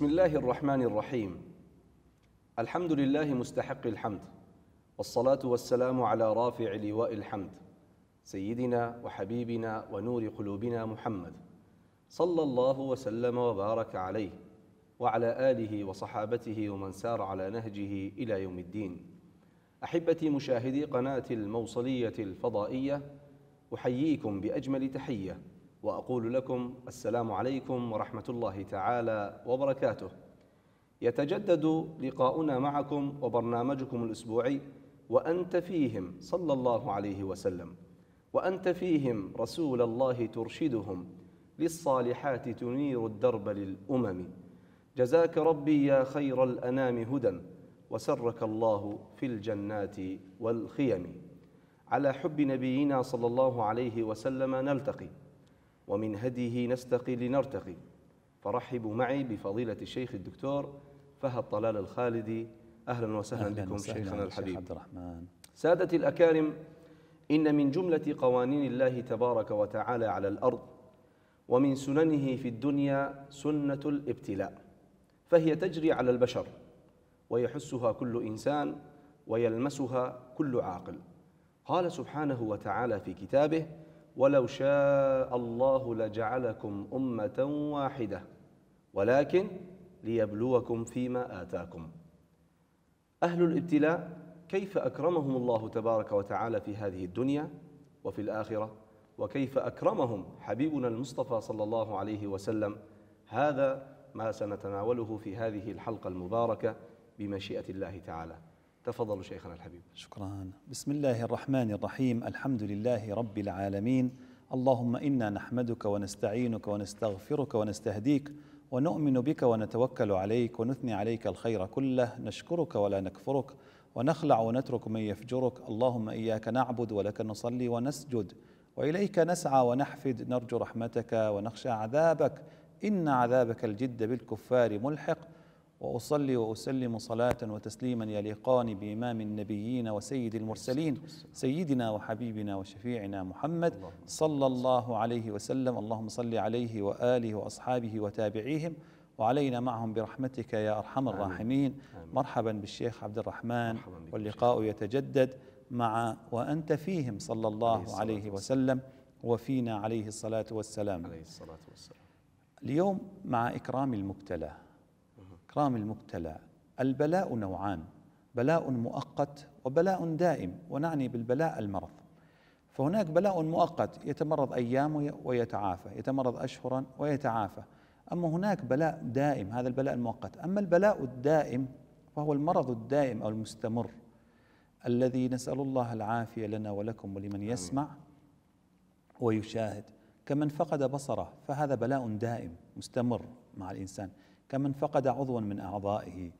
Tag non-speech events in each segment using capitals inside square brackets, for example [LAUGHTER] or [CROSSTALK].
بسم الله الرحمن الرحيم. الحمد لله مستحق الحمد والصلاة والسلام على رافع لواء الحمد سيدنا وحبيبنا ونور قلوبنا محمد صلى الله وسلم وبارك عليه وعلى آله وصحابته ومن سار على نهجه إلى يوم الدين. أحبتي مشاهدي قناة الموصلية الفضائية أحييكم بأجمل تحية. وأقول لكم السلام عليكم ورحمة الله تعالى وبركاته. يتجدد لقاؤنا معكم وبرنامجكم الأسبوعي وأنت فيهم صلى الله عليه وسلم وأنت فيهم رسول الله ترشدهم للصالحات تنير الدرب للأمم. جزاك ربي يا خير الأنام هدى وسرك الله في الجنات والخيم. على حب نبينا صلى الله عليه وسلم نلتقي. ومن هديه نستقي لنرتقي. فرحبوا معي بفضيلة الشيخ الدكتور فهد طلال الخالدي أهلا وسهلا أهلاً بكم وسهلاً شيخنا شيخ الحبيب. عبد الرحمن. سادتي الأكارم إن من جملة قوانين الله تبارك وتعالى على الأرض ومن سننه في الدنيا سنة الابتلاء فهي تجري على البشر ويحسها كل إنسان ويلمسها كل عاقل. قال سبحانه وتعالى في كتابه ولو شاء الله لجعلكم أمة واحدة ولكن ليبلوكم فيما آتاكم. أهل الابتلاء كيف أكرمهم الله تبارك وتعالى في هذه الدنيا وفي الآخرة؟ وكيف أكرمهم حبيبنا المصطفى صلى الله عليه وسلم؟ هذا ما سنتناوله في هذه الحلقة المباركة بمشيئة الله تعالى. تفضلوا شيخنا الحبيب. شكرا. بسم الله الرحمن الرحيم. الحمد لله رب العالمين. اللهم إنا نحمدك ونستعينك ونستغفرك ونستهديك ونؤمن بك ونتوكل عليك ونثني عليك الخير كله. نشكرك ولا نكفرك ونخلع ونترك من يفجرك. اللهم إياك نعبد ولك نصلي ونسجد. وإليك نسعى ونحفد. نرجو رحمتك ونخشى عذابك. إن عذابك الجد بالكفار ملحق. وأصلي وأسلم صلاة وتسليما يليقان بإمام النبيين وسيد المرسلين سيدنا وحبيبنا وشفيعنا محمد صلى الله عليه وسلم. اللهم صل عليه وآله وأصحابه وتابعيهم وعلينا معهم برحمتك يا أرحم الراحمين. مرحبا بالشيخ عبد الرحمن. واللقاء يتجدد مع وأنت فيهم صلى الله عليه وسلم وفينا عليه الصلاة والسلام. عليه الصلاة والسلام. اليوم مع إكرام المبتلى. إكرام المبتلى. البلاء نوعان بلاء مؤقت وبلاء دائم ونعني بالبلاء المرض. فهناك بلاء مؤقت يتمرض أيام وي- ويتعافى يتمرض أشهرا ويتعافى. أما هناك بلاء دائم هذا البلاء المؤقت. أما البلاء الدائم فهو المرض الدائم أو المستمر الذي نسأل الله العافية لنا ولكم ولمن يسمع ويشاهد. كمن فقد بصره فهذا بلاء دائم مستمر مع الإنسان. كمن فقد عضوا من أعضائه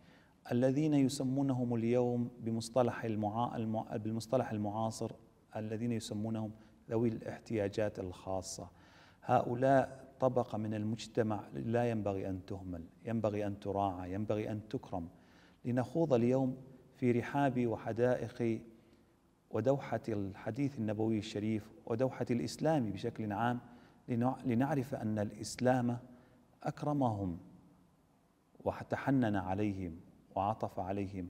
الذين يسمونهم اليوم بمصطلح المعا... المع... بالمصطلح المعاصر الذين يسمونهم ذوي الاحتياجات الخاصة. هؤلاء طبقة من المجتمع لا ينبغي أن تهمل ينبغي أن تراعى ينبغي أن تكرم. لنخوض اليوم في رحاب وحدائق ودوحة الحديث النبوي الشريف ودوحة الإسلام بشكل عام لنع- لنعرف أن الإسلام أكرمهم. وتحنن عليهم وعطف عليهم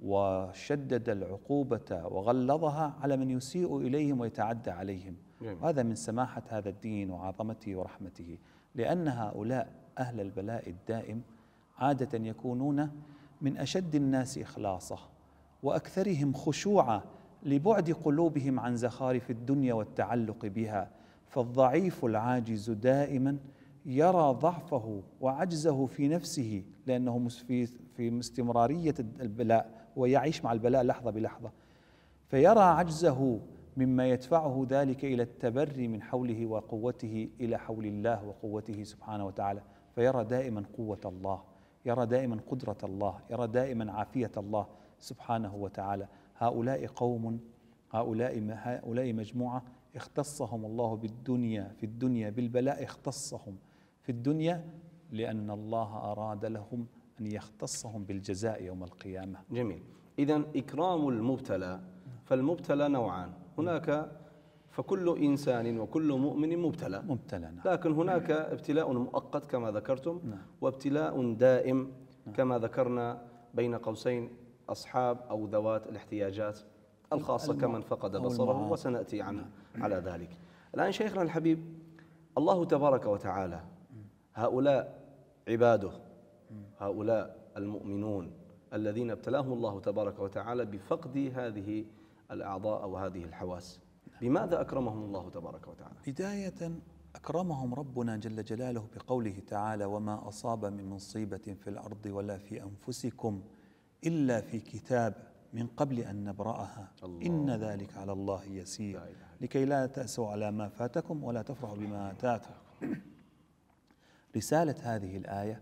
وشدد العقوبة وغلظها على من يسيء إليهم ويتعدى عليهم جميل. وهذا من سماحة هذا الدين وعظمته ورحمته لأن هؤلاء أهل البلاء الدائم عادة يكونون من أشد الناس إخلاصا وأكثرهم خشوعا لبعد قلوبهم عن زخارف الدنيا والتعلق بها فالضعيف العاجز دائما يرى ضعفه وعجزه في نفسه لأنه في في استمرارية البلاء ويعيش مع البلاء لحظة بلحظة. فيرى عجزه مما يدفعه ذلك إلى التبري من حوله وقوته إلى حول الله وقوته سبحانه وتعالى. فيرى دائما قوة الله يرى دائما قدرة الله يرى دائما عافية الله سبحانه وتعالى. هؤلاء قوم هؤلاء هؤلاء مجموعة اختصهم الله بالدنيا في الدنيا بالبلاء اختصهم. في الدنيا لأن الله أراد لهم أن يختصهم بالجزاء يوم القيامة جميل إذا إكرام المبتلى فالمبتلى نوعان هناك فكل إنسان وكل مؤمن مبتلى مبتلى نعم. لكن هناك ابتلاء مؤقت كما ذكرتم نعم. وابتلاء دائم كما ذكرنا بين قوسين أصحاب أو ذوات الاحتياجات الخاصة الم- كمن فقد بصره. وسنأتي عن على ذلك الآن شيخنا الحبيب الله تبارك وتعالى هؤلاء عباده هؤلاء المؤمنون الذين ابتلاهم الله تبارك وتعالى بفقد هذه الأعضاء أو هذه الحواس. بماذا أكرمهم الله تبارك وتعالى؟ بداية أكرمهم ربنا جل جلاله بقوله تعالى وما أصاب من مصيبة في الأرض ولا في أنفسكم إلا في كتاب من قبل أن نبرأها. الله. إن ذلك على الله يسير. لكي لا تأسوا على ما فاتكم ولا تفرحوا بما آتاكم. رسالة هذه الآية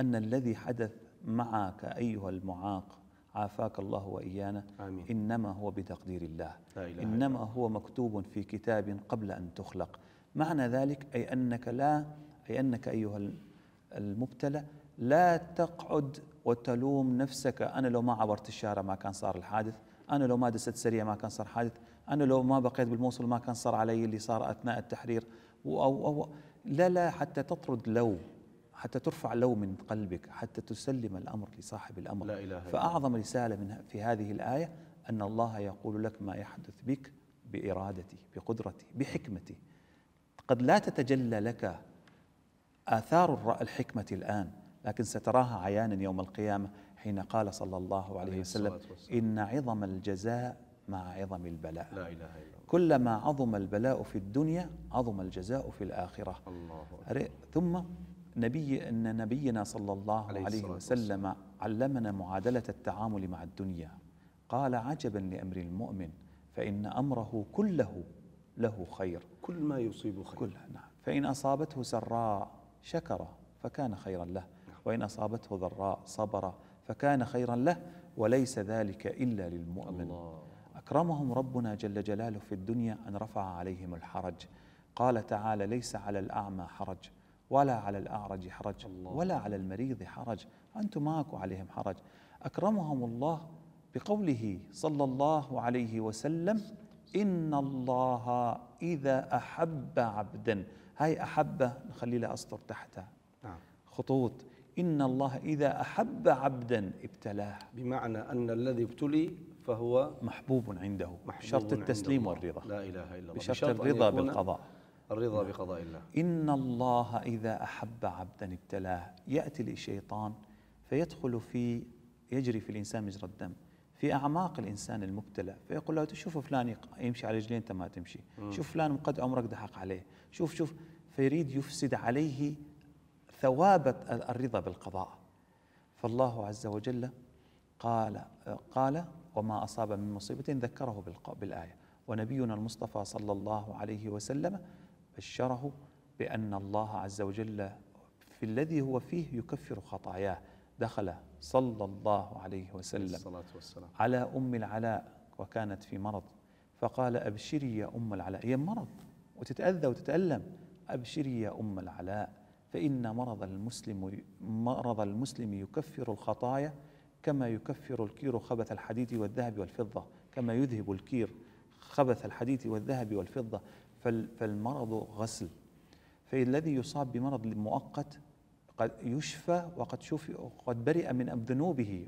أن الذي حدث معك أيها المعاق عافاك الله وإيانا آمين. إنما هو بتقدير الله. لا إله إلا إنما هو مكتوب في كتاب قبل أن تخلق. معنى ذلك أي أنك لا أي أنك أيها المبتلى لا تقعد وتلوم نفسك. أنا لو ما عبرت الشارع ما كان صار الحادث. أنا لو ما دست سريع ما كان صار حادث. أنا لو ما بقيت بالموصل ما كان صار علي اللي صار أثناء التحرير. أو أو لا لا حتى تطرد لو حتى ترفع لو من قلبك حتى تسلم الأمر لصاحب الأمر لا إله. فأعظم رسالة من في هذه الآية أن الله يقول لك ما يحدث بك بإرادتي بقدرتي بحكمتي قد لا تتجلى لك آثار الحكمة الآن لكن ستراها عيانا يوم القيامة حين قال صلى الله عليه عليه وسلم. إن عظم الجزاء مع عظم البلاء. لا إله إلا الله. كلما عظم البلاء في الدنيا عظم الجزاء في الآخرة. الله ثم نبي إن نبينا صلى الله عليه عليه, وسلم علمنا معادلة التعامل مع الدنيا. قال عجبا لأمر المؤمن فإن أمره كله له خير. كل ما يصيب خير. كله نعم. فإن أصابته سراء شكر فكان خيرا له. وإن أصابته ضراء صبر فكان خيرا له. وليس ذلك إلا للمؤمن. الله أكرمهم ربنا جل جلاله في الدنيا أن رفع عليهم الحرج. قال تعالى ليس على الأعمى حرج ولا على الأعرج حرج الله. ولا على المريض حرج. أنتم ماكو عليهم حرج. أكرمهم الله بقوله صلى الله عليه وسلم إن الله إذا أحب عبدا. هاي أحب نخلي له أسطر تحتها. نعم. خطوط. إن الله إذا أحب عبدا ابتلاه. بمعنى أن الذي ابتلي فهو محبوب عنده محبوب شرط التسليم. والرضا. لا إله إلا الله. بشرط الرضا بالقضاء. الرضا بقضاء الله. إن الله إذا أحب عبدا ابتلاه. يأتي الشيطان فيدخل في يجري في الإنسان مجرى الدم في أعماق الإنسان المبتلى. فيقول له تشوف فلان يمشي على رجلين أنت ما تمشي. شوف فلان قد عمرك دحق عليه. شوف شوف. فيريد يفسد عليه ثوابت ال- الرضا بالقضاء. فالله عز وجل قال قال وما أصاب من مصيبة ذكره بالآية. ونبينا المصطفى صلى الله عليه وسلم بشره بأن الله عز وجل في الذي هو فيه يكفر خطاياه. دخل صلى الله عليه وسلم والسلام. على أم العلاء وكانت في مرض. فقال أبشري يا أم العلاء. هي مرض وتتأذى وتتألم. أبشري يا أم العلاء. فإن مرض المسلم مرض المسلم يكفر الخطايا كما يكفر الكير خبث الحديد والذهب والفضة كما يذهب الكير خبث الحديد والذهب والفضة. فال- فالمرض غسل. فالذي يصاب بمرض مؤقت قد يشفى وقد شفي وقد برئ من ذنوبه.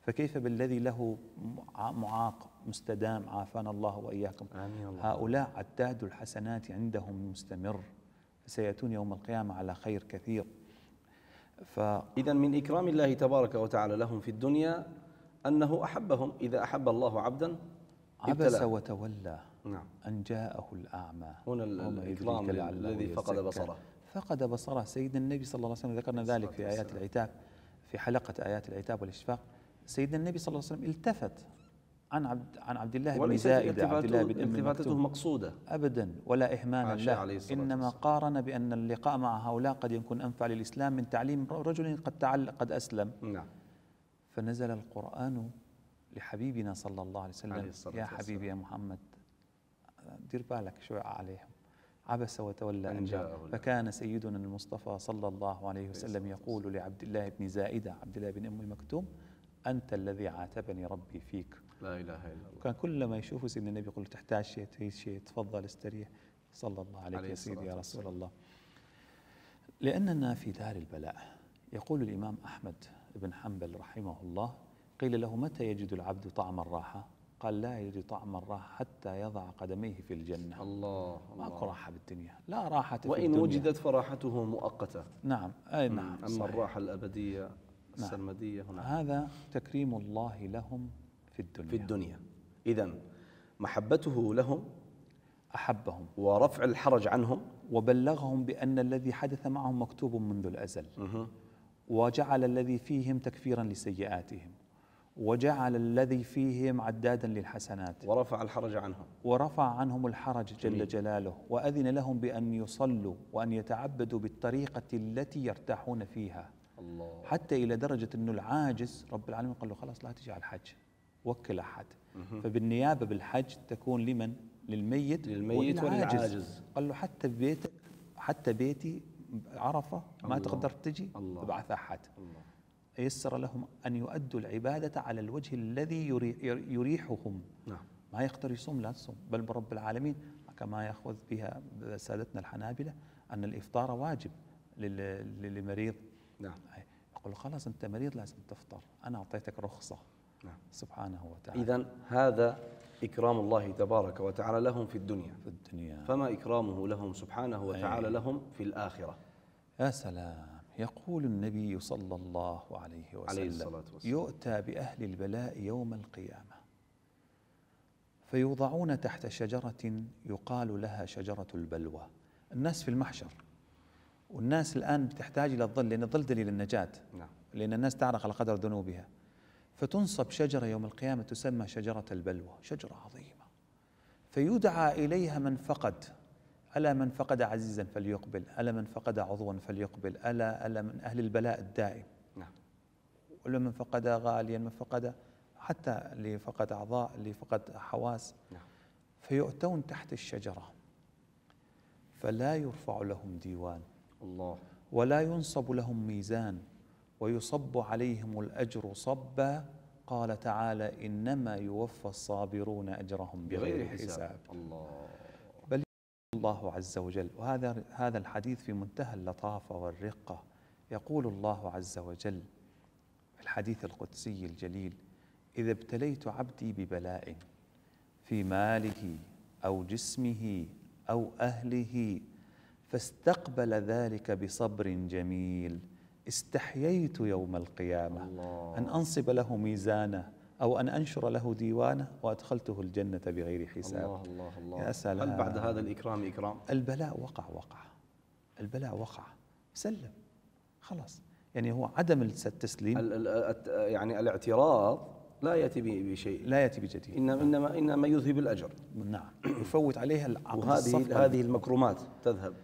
فكيف بالذي له مع- معاق مستدام؟ عافانا الله وإياكم. آمين الله هؤلاء عداد الحسنات عندهم مستمر. سيأتون يوم القيامة على خير كثير ف إذا من إكرام الله تبارك وتعالى لهم في الدنيا أنه أحبهم إذا أحب الله عبدا عبس. وتولى نعم أن جاءه الأعمى هنا الإكرام الذي فقد. بصره. فقد بصره سيدنا النبي صلى الله عليه وسلم ذكرنا ذلك في والسلام. العتاب في حلقة آيات العتاب والإشفاق سيدنا النبي صلى الله عليه وسلم التفت عن عبد عن عبد الله بن زائده عبد الله بن التفاتته مقصودة. ابدا ولا حاشا له. والسلام. قارن بأن اللقاء مع هؤلاء قد يكون أنفع للإسلام من تعليم رجل قد تعل قد أسلم. نعم. فنزل القرآن لحبيبنا صلى الله عليه وسلم. عليه يا. حبيبي يا محمد دير بالك شوي عليهم. عبس وتولى أن جاءه الأعمى. فكان سيدنا المصطفى صلى الله عليه وسلم يقول لعبد الله بن زائدة عبد الله بن أم مكتوم أنت الذي عاتبني ربي فيك. لا إله إلا الله. كان كلما يشوفوا سيدنا النبي يقول تحتاج شيء تريد شيء تفضل استريح صلى الله عليك عليه يا سيدي يا رسول الله. لأننا في دار البلاء يقول الإمام أحمد بن حنبل رحمه الله قيل له متى يجد العبد طعم الراحة؟ قال لا يجد طعم الراحة حتى يضع قدميه في الجنة. الله ماكو الله. راحة بالدنيا. لا راحة في وإن الدنيا. وجدت فراحته مؤقتة. نعم أي نعم أما صحيح. الراحة الأبدية السرمدية هنا. هذا تكريم الله لهم في الدنيا. في الدنيا. اذا محبته لهم أحبهم. ورفع الحرج عنهم وبلغهم بأن الذي حدث معهم مكتوب منذ الأزل. وجعل الذي فيهم تكفيرا لسيئاتهم. وجعل الذي فيهم عدادا للحسنات. ورفع الحرج عنهم. ورفع عنهم الحرج جل جلاله. وأذن لهم بأن يصلوا وأن يتعبدوا بالطريقة التي يرتاحون فيها. الله. حتى إلى درجة أنه العاجز رب العالمين قال له خلاص لا تجي على الحج وكل أحد. فبالنيابة بالحج تكون لمن؟ للميت للميت وللعاجز. قال له حتى بيتك حتى بيتي عرفة ما الله. تقدر تجي الله. ابعث أحد. الله. يسر لهم أن يؤدوا العبادة على الوجه الذي يري- يريحهم. نعم. ما يقدر يصوم لا تصوم. بل برب العالمين كما يأخذ بها سادتنا الحنابلة أن الإفطار واجب لل- للمريض. نعم. يقول خلاص أنت مريض لازم تفطر. أنا أعطيتك رخصة. نعم. سبحانه وتعالى. اذا هذا إكرام الله تبارك وتعالى لهم في الدنيا. في الدنيا. فما إكرامه لهم سبحانه وتعالى لهم في الآخرة؟ يا سلام. يقول النبي صلى الله عليه وسلم عليه الصلاة والسلام. يؤتى بأهل البلاء يوم القيامة فيوضعون تحت شجرة يقال لها شجرة البلوى. الناس في المحشر والناس الآن تحتاج إلى الظل لأن الظل دليل النجاة. نعم. لأن الناس تعرق على قدر ذنوبها. فتنصب شجرة يوم القيامة تسمى شجرة البلوى شجرة عظيمة. فيدعى إليها من فقد. ألا من فقد عزيزا فليقبل ألا من فقد عضوا فليقبل ألا ألا من أهل البلاء الدائم. نعم. ولا من فقد غاليا من فقد حتى اللي فقد أعضاء اللي فقد حواس. نعم. فيؤتون تحت الشجرة. فلا يرفع لهم ديوان. الله. ولا ينصب لهم ميزان. ويصب عليهم الأجر صبا قال تعالى إنما يوفى الصابرون أجرهم بغير حساب. الله. الله عز وجل وهذا هذا الحديث في منتهى اللطافة والرقة. يقول الله عز وجل في الحديث القدسي الجليل إذا ابتليت عبدي ببلاء في ماله أو جسمه أو أهله فاستقبل ذلك بصبر جميل استحييت يوم القيامة. الله. أن أنصب له ميزانه أو أن أنشر له ديوانه وأدخلته الجنة بغير حساب. الله الله الله. يا سلام. هل بعد هذا الإكرام إكرام؟ البلاء وقع وقع. البلاء وقع. سلم خلاص. يعني هو عدم التسليم ال- ال- الت- يعني الاعتراض لا يأتي بشيء. لا يأتي بجديد. إنما إنما إنما يذهب الأجر. نعم. يفوت عليها العقد وهذه. هذه المكرمات تذهب.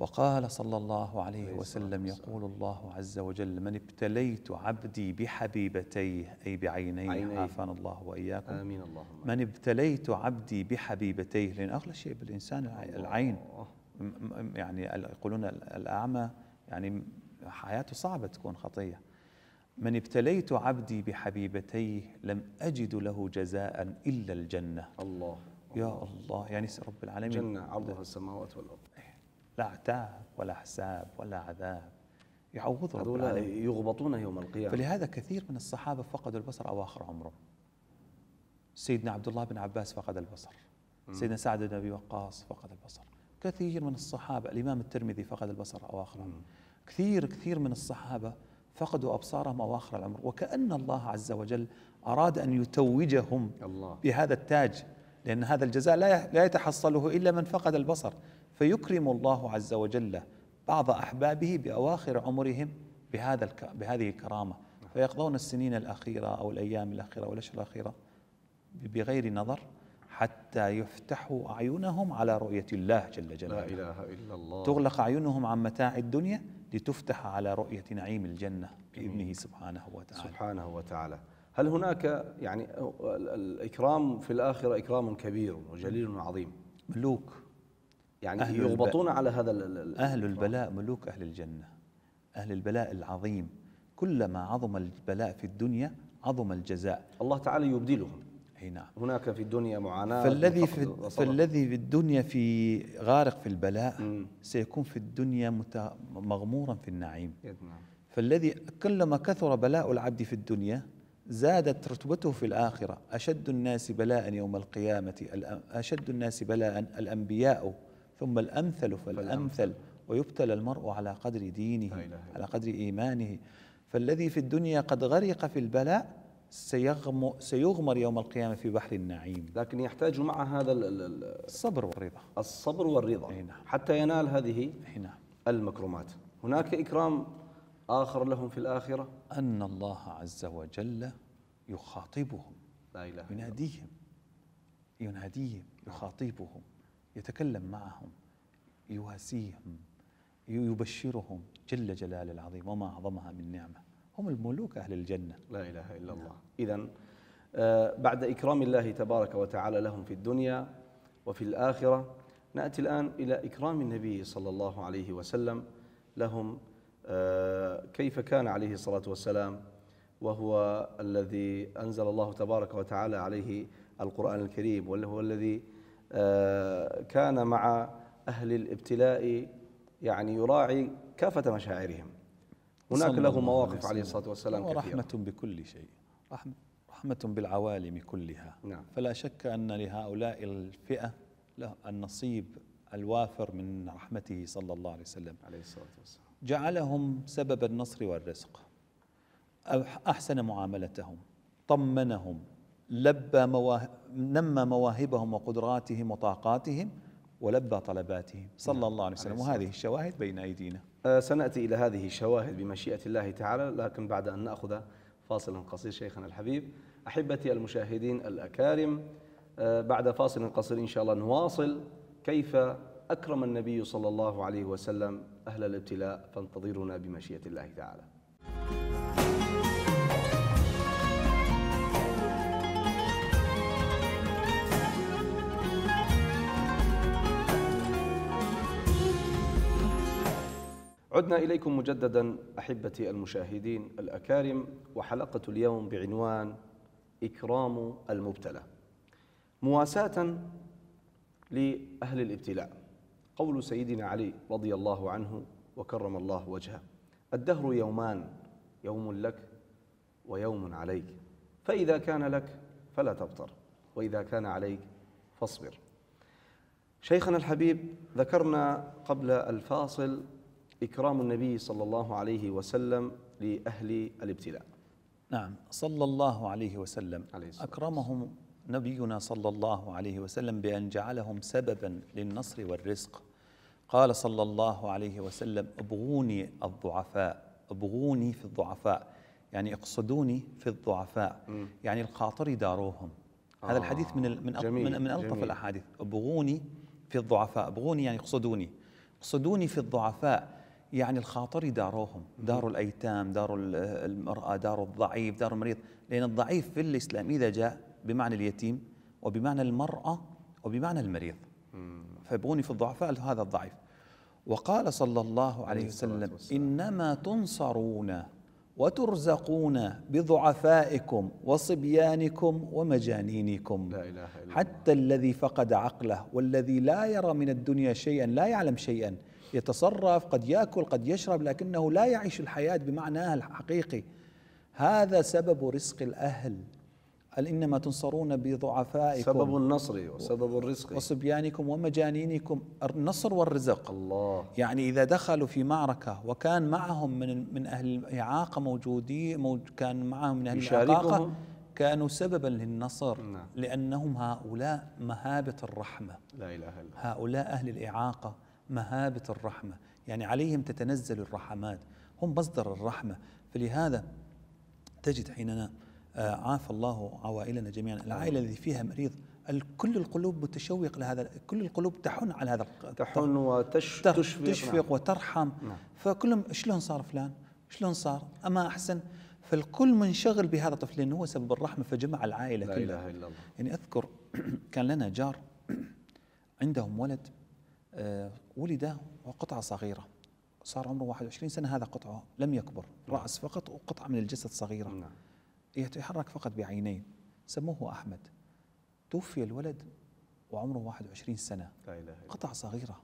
وقال صلى الله عليه وسلم يقول الله عز وجل من ابتليت عبدي بحبيبتيه أي بعينيه عينيه. عافانا الله وإياكم. آمين اللهم من ابتليت عبدي بحبيبتيه لأن أغلى شيء بالإنسان الع- العين. الله. يعني يقولون ال- الأعمى يعني حياته صعبة تكون خطية. من ابتليت عبدي بحبيبتيه لم أجد له جزاء إلا الجنة. الله. يا الله يعني رب العالمين. جنة عرضها السماوات والأرض. لا عتاب ولا حساب ولا عذاب. يعوض رب هذول يغبطون يوم القيامة. فلهذا كثير من الصحابة فقدوا البصر أواخر عمرهم سيدنا عبد الله بن عباس فقد البصر. سيدنا سعد بن أبي وقاص فقد البصر. كثير من الصحابة الإمام الترمذي فقد البصر أواخر عمره. كثير كثير من الصحابة فقدوا أبصارهم أواخر العمر. وكأن الله عز وجل أراد أن يتوجهم الله. بهذا التاج لأن هذا الجزاء لا لا يتحصله إلا من فقد البصر. فيكرم الله عز وجل بعض أحبابه بأواخر عمرهم بهذا الك بهذه الكرامة. فيقضون السنين الأخيرة أو الأيام الأخيرة أو الأشهر الأخيرة بغير نظر حتى يفتحوا أعينهم على رؤية الله جل لا جلاله إله إلا الله. تغلق أعينهم عن متاع الدنيا لتفتح على رؤية نعيم الجنة بإذنه سبحانه وتعالى. سبحانه وتعالى. هل هناك يعني ال- الإكرام في الآخرة إكرام كبير وجليل وعظيم ملوك. يعني أهل يغبطون على هذا ال- ال- أهل البلاء ملوك أهل الجنة. أهل البلاء العظيم. كلما عظم البلاء في الدنيا عظم الجزاء. الله تعالى يبدلهم. أي نعم. هناك في الدنيا معاناة فالذي في. فالذي في الدنيا في غارق في البلاء. سيكون في الدنيا مت- مغمورا في النعيم. نعم فالذي كلما كثر بلاء العبد في الدنيا زادت رتبته في الآخرة. أشد الناس بلاء يوم القيامة أشد الناس بلاء الأنبياء ثم الأمثل فالأمثل ويبتلى المرء على قدر دينه على قدر إيمانه. فالذي في الدنيا قد غرق في البلاء سيغم سيغمر يوم القيامة في بحر النعيم. لكن يحتاج مع هذا ال- ال- ال- الصبر والرضا. الصبر والرضا. نعم. حتى ينال هذه نعم. المكرمات. هناك إكرام آخر لهم في الآخرة؟ أن الله عز وجل يخاطبهم لا إله يناديهم يناديهم يخاطبهم. يتكلم معهم يواسيهم يبشرهم جل جلال العظيم وما أعظمها من نعمة. هم الملوك أهل الجنة. لا إله إلا الله. إذا بعد إكرام الله تبارك وتعالى لهم في الدنيا وفي الآخرة نأتي الآن إلى إكرام النبي صلى الله عليه وسلم لهم آه، كيف كان عليه الصلاة والسلام وهو الذي أنزل الله تبارك وتعالى عليه القرآن الكريم وهو الذي آه، كان مع أهل الابتلاء يعني يراعي كافة مشاعرهم. هناك له مواقف عليه. الصلاة والسلام كثيرة. ورحمة بكل شيء. رحمة, رحمة بالعوالم كلها. نعم. فلا شك أن لهؤلاء الفئة له النصيب الوافر من رحمته صلى الله عليه وسلم. عليه الصلاة والسلام. جعلهم سبب النصر والرزق. أح- أحسن معاملتهم. طمنهم. لبى مواه... نمى مواهبهم وقدراتهم وطاقاتهم ولبى طلباتهم. صلى الله عليه وسلم. وهذه الشواهد بين أيدينا. آه، سنأتي إلى هذه الشواهد بمشيئة الله تعالى لكن بعد أن نأخذ فاصلا قصير شيخنا الحبيب. أحبتي المشاهدين الأكارم آه، بعد فاصل قصير إن شاء الله نواصل كيف أكرم النبي صلى الله عليه وسلم أهل الابتلاء فانتظرونا بمشيئة الله تعالى. عدنا إليكم مجددا أحبتي المشاهدين الأكارم وحلقة اليوم بعنوان إكرام المبتلى. مواساة لأهل الابتلاء. قول سيدنا علي رضي الله عنه وكرم الله وجهه الدهر يومان يوم لك ويوم عليك. فإذا كان لك فلا تبطر وإذا كان عليك فاصبر. شيخنا الحبيب ذكرنا قبل الفاصل إكرام النبي صلى الله عليه وسلم لأهل الابتلاء. نعم صلى الله عليه وسلم. عليه أكرمهم نبينا صلى الله عليه وسلم بأن جعلهم سببا للنصر والرزق. قال صلى الله عليه وسلم أبغوني الضعفاء أبغوني في الضعفاء. يعني اقصدوني في الضعفاء. يعني الخاطر داروهم هذا آه، الحديث من من جميل، من, من ألطف جميل. الأحاديث. أبغوني في الضعفاء. أبغوني يعني اقصدوني. اقصدوني في الضعفاء. يعني الخاطر داروهم دار الأيتام دار ال- المرأة دار الضعيف دار المريض. لأن الضعيف في الإسلام إذا جاء بمعنى اليتيم وبمعنى المرأة وبمعنى المريض. فيبغوني في الضعفاء هذا الضعيف. وقال صلى الله عليه وسلم. إنما تنصرون وترزقون بضعفائكم وصبيانكم ومجانينكم. لا إله إلا الله. حتى الذي فقد عقله والذي لا يرى من الدنيا شيئا لا يعلم شيئا. يتصرف قد يأكل قد يشرب لكنه لا يعيش الحياة بمعناها الحقيقي. هذا سبب رزق الأهل. قال إنما تنصرون بضعفائكم سبب النصر وسبب الرزق. وصبيانكم ومجانينكم. النصر والرزق. الله. يعني إذا دخلوا في معركة وكان معهم من من أهل الإعاقة موجودين موج كان معهم من أهل الإعاقة يشاركهم؟ كانوا سببا للنصر. نعم. لأنهم هؤلاء مهابة الرحمة. لا إله إلا الله. هؤلاء أهل الإعاقة. مهابة الرحمة. يعني عليهم تتنزل الرحمات. هم مصدر الرحمة. فلهذا تجد حيننا آه، عافى الله عوائلنا جميعا. العائلة التي فيها مريض كل القلوب متشوق لهذا كل القلوب تحن على هذا تحن وتشفق تشفق, نعم. وترحم. نعم. فكلهم شلون صار فلان؟ شلون صار؟ أما أحسن. فالكل منشغل بهذا الطفل لأنه هو سبب الرحمة فجمع العائلة لا كلها. إله إلا الله. يعني أذكر [CLEARS THROAT] كان لنا جار [CLEARS THROAT] عندهم ولد ولد وقطعة صغيرة صار عمره 21 سنة هذا قطعة لم يكبر رأس فقط وقطعة من الجسد صغيرة. نعم. يتحرك فقط بعينين سموه أحمد. توفي الولد وعمره 21 سنة. لا إله إلا قطع صغيرة.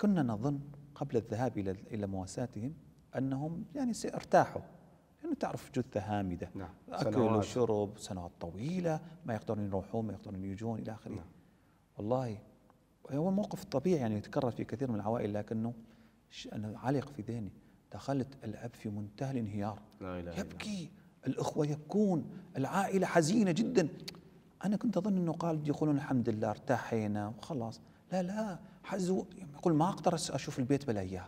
كنا نظن قبل الذهاب إلى إلى مواساتهم أنهم يعني ارتاحوا لأنه تعرف جثة هامدة. نعم. أكل. وشرب سنوات طويلة ما يقدرون يروحون ما يقدرون يجون إلى آخره. نعم. والله هو الموقف الطبيعي يعني يتكرر في كثير من العوائل لكنه ش- أنا علق في ذهني. دخلت الأب في منتهى الانهيار. لا الله. يبكي. الأخوة يبكون. العائلة حزينة جدا. أنا كنت أظن أنه قال يقولون الحمد لله ارتاحينا وخلاص. لا لا. حزوا يقول ما أقدر أشوف البيت بلا إياه.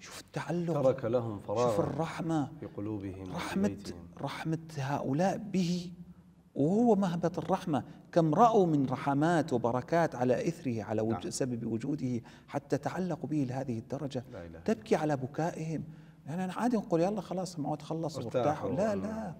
شوف التعلق. ترك لهم شوف فراغا الرحمة. في قلوبهم رحمة. رحمة هؤلاء به وهو مهبة الرحمة كم رأوا من رحمات وبركات على إثره على وج... نعم. سبب وجوده حتى تعلقوا به لهذه الدرجة. لا إله تبكي على بكائهم. يعني أنا عادي نقول يلا خلاص الموت خلص ارتاحوا. وارتاحوا لا. لا.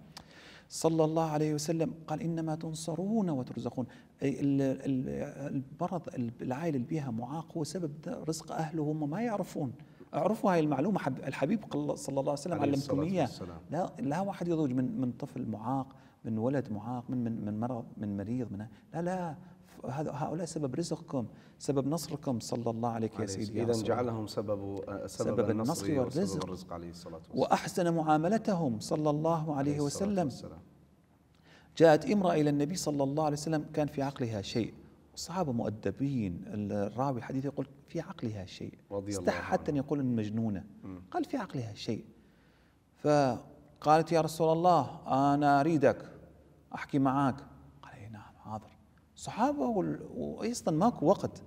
صلى الله عليه وسلم قال إنما تنصرون وترزقون. المرض العائلة اللي بها معاق هو سبب رزق أهله هم ما يعرفون. اعرفوا هاي المعلومة حب الحبيب صلى الله عليه وسلم علمكم إياه. لا لا واحد يضوج من من طفل معاق. من ولد معاق من من من مرض من مريض من لا لا هذا هؤلاء سبب رزقكم سبب نصركم صلى الله عليك يا عليه سيدي اذا. جعلهم سبب سبب, النصر والرزق. وسبب الرزق عليه الصلاة والسلام وأحسن معاملتهم صلى الله عليه الصلاة وسلم والسلام. جاءت امرأة إلى النبي صلى الله عليه وسلم كان في عقلها شيء الصحابة مؤدبين الراوي الحديث يقول في عقلها شيء رضي الله استحى حتى أن يقول إن مجنونة مم. قال في عقلها شيء فقالت يا رسول الله أنا أريدك أحكي معك قال إيه نعم حاضر. صحابة وال- وأصلا ماكو وقت.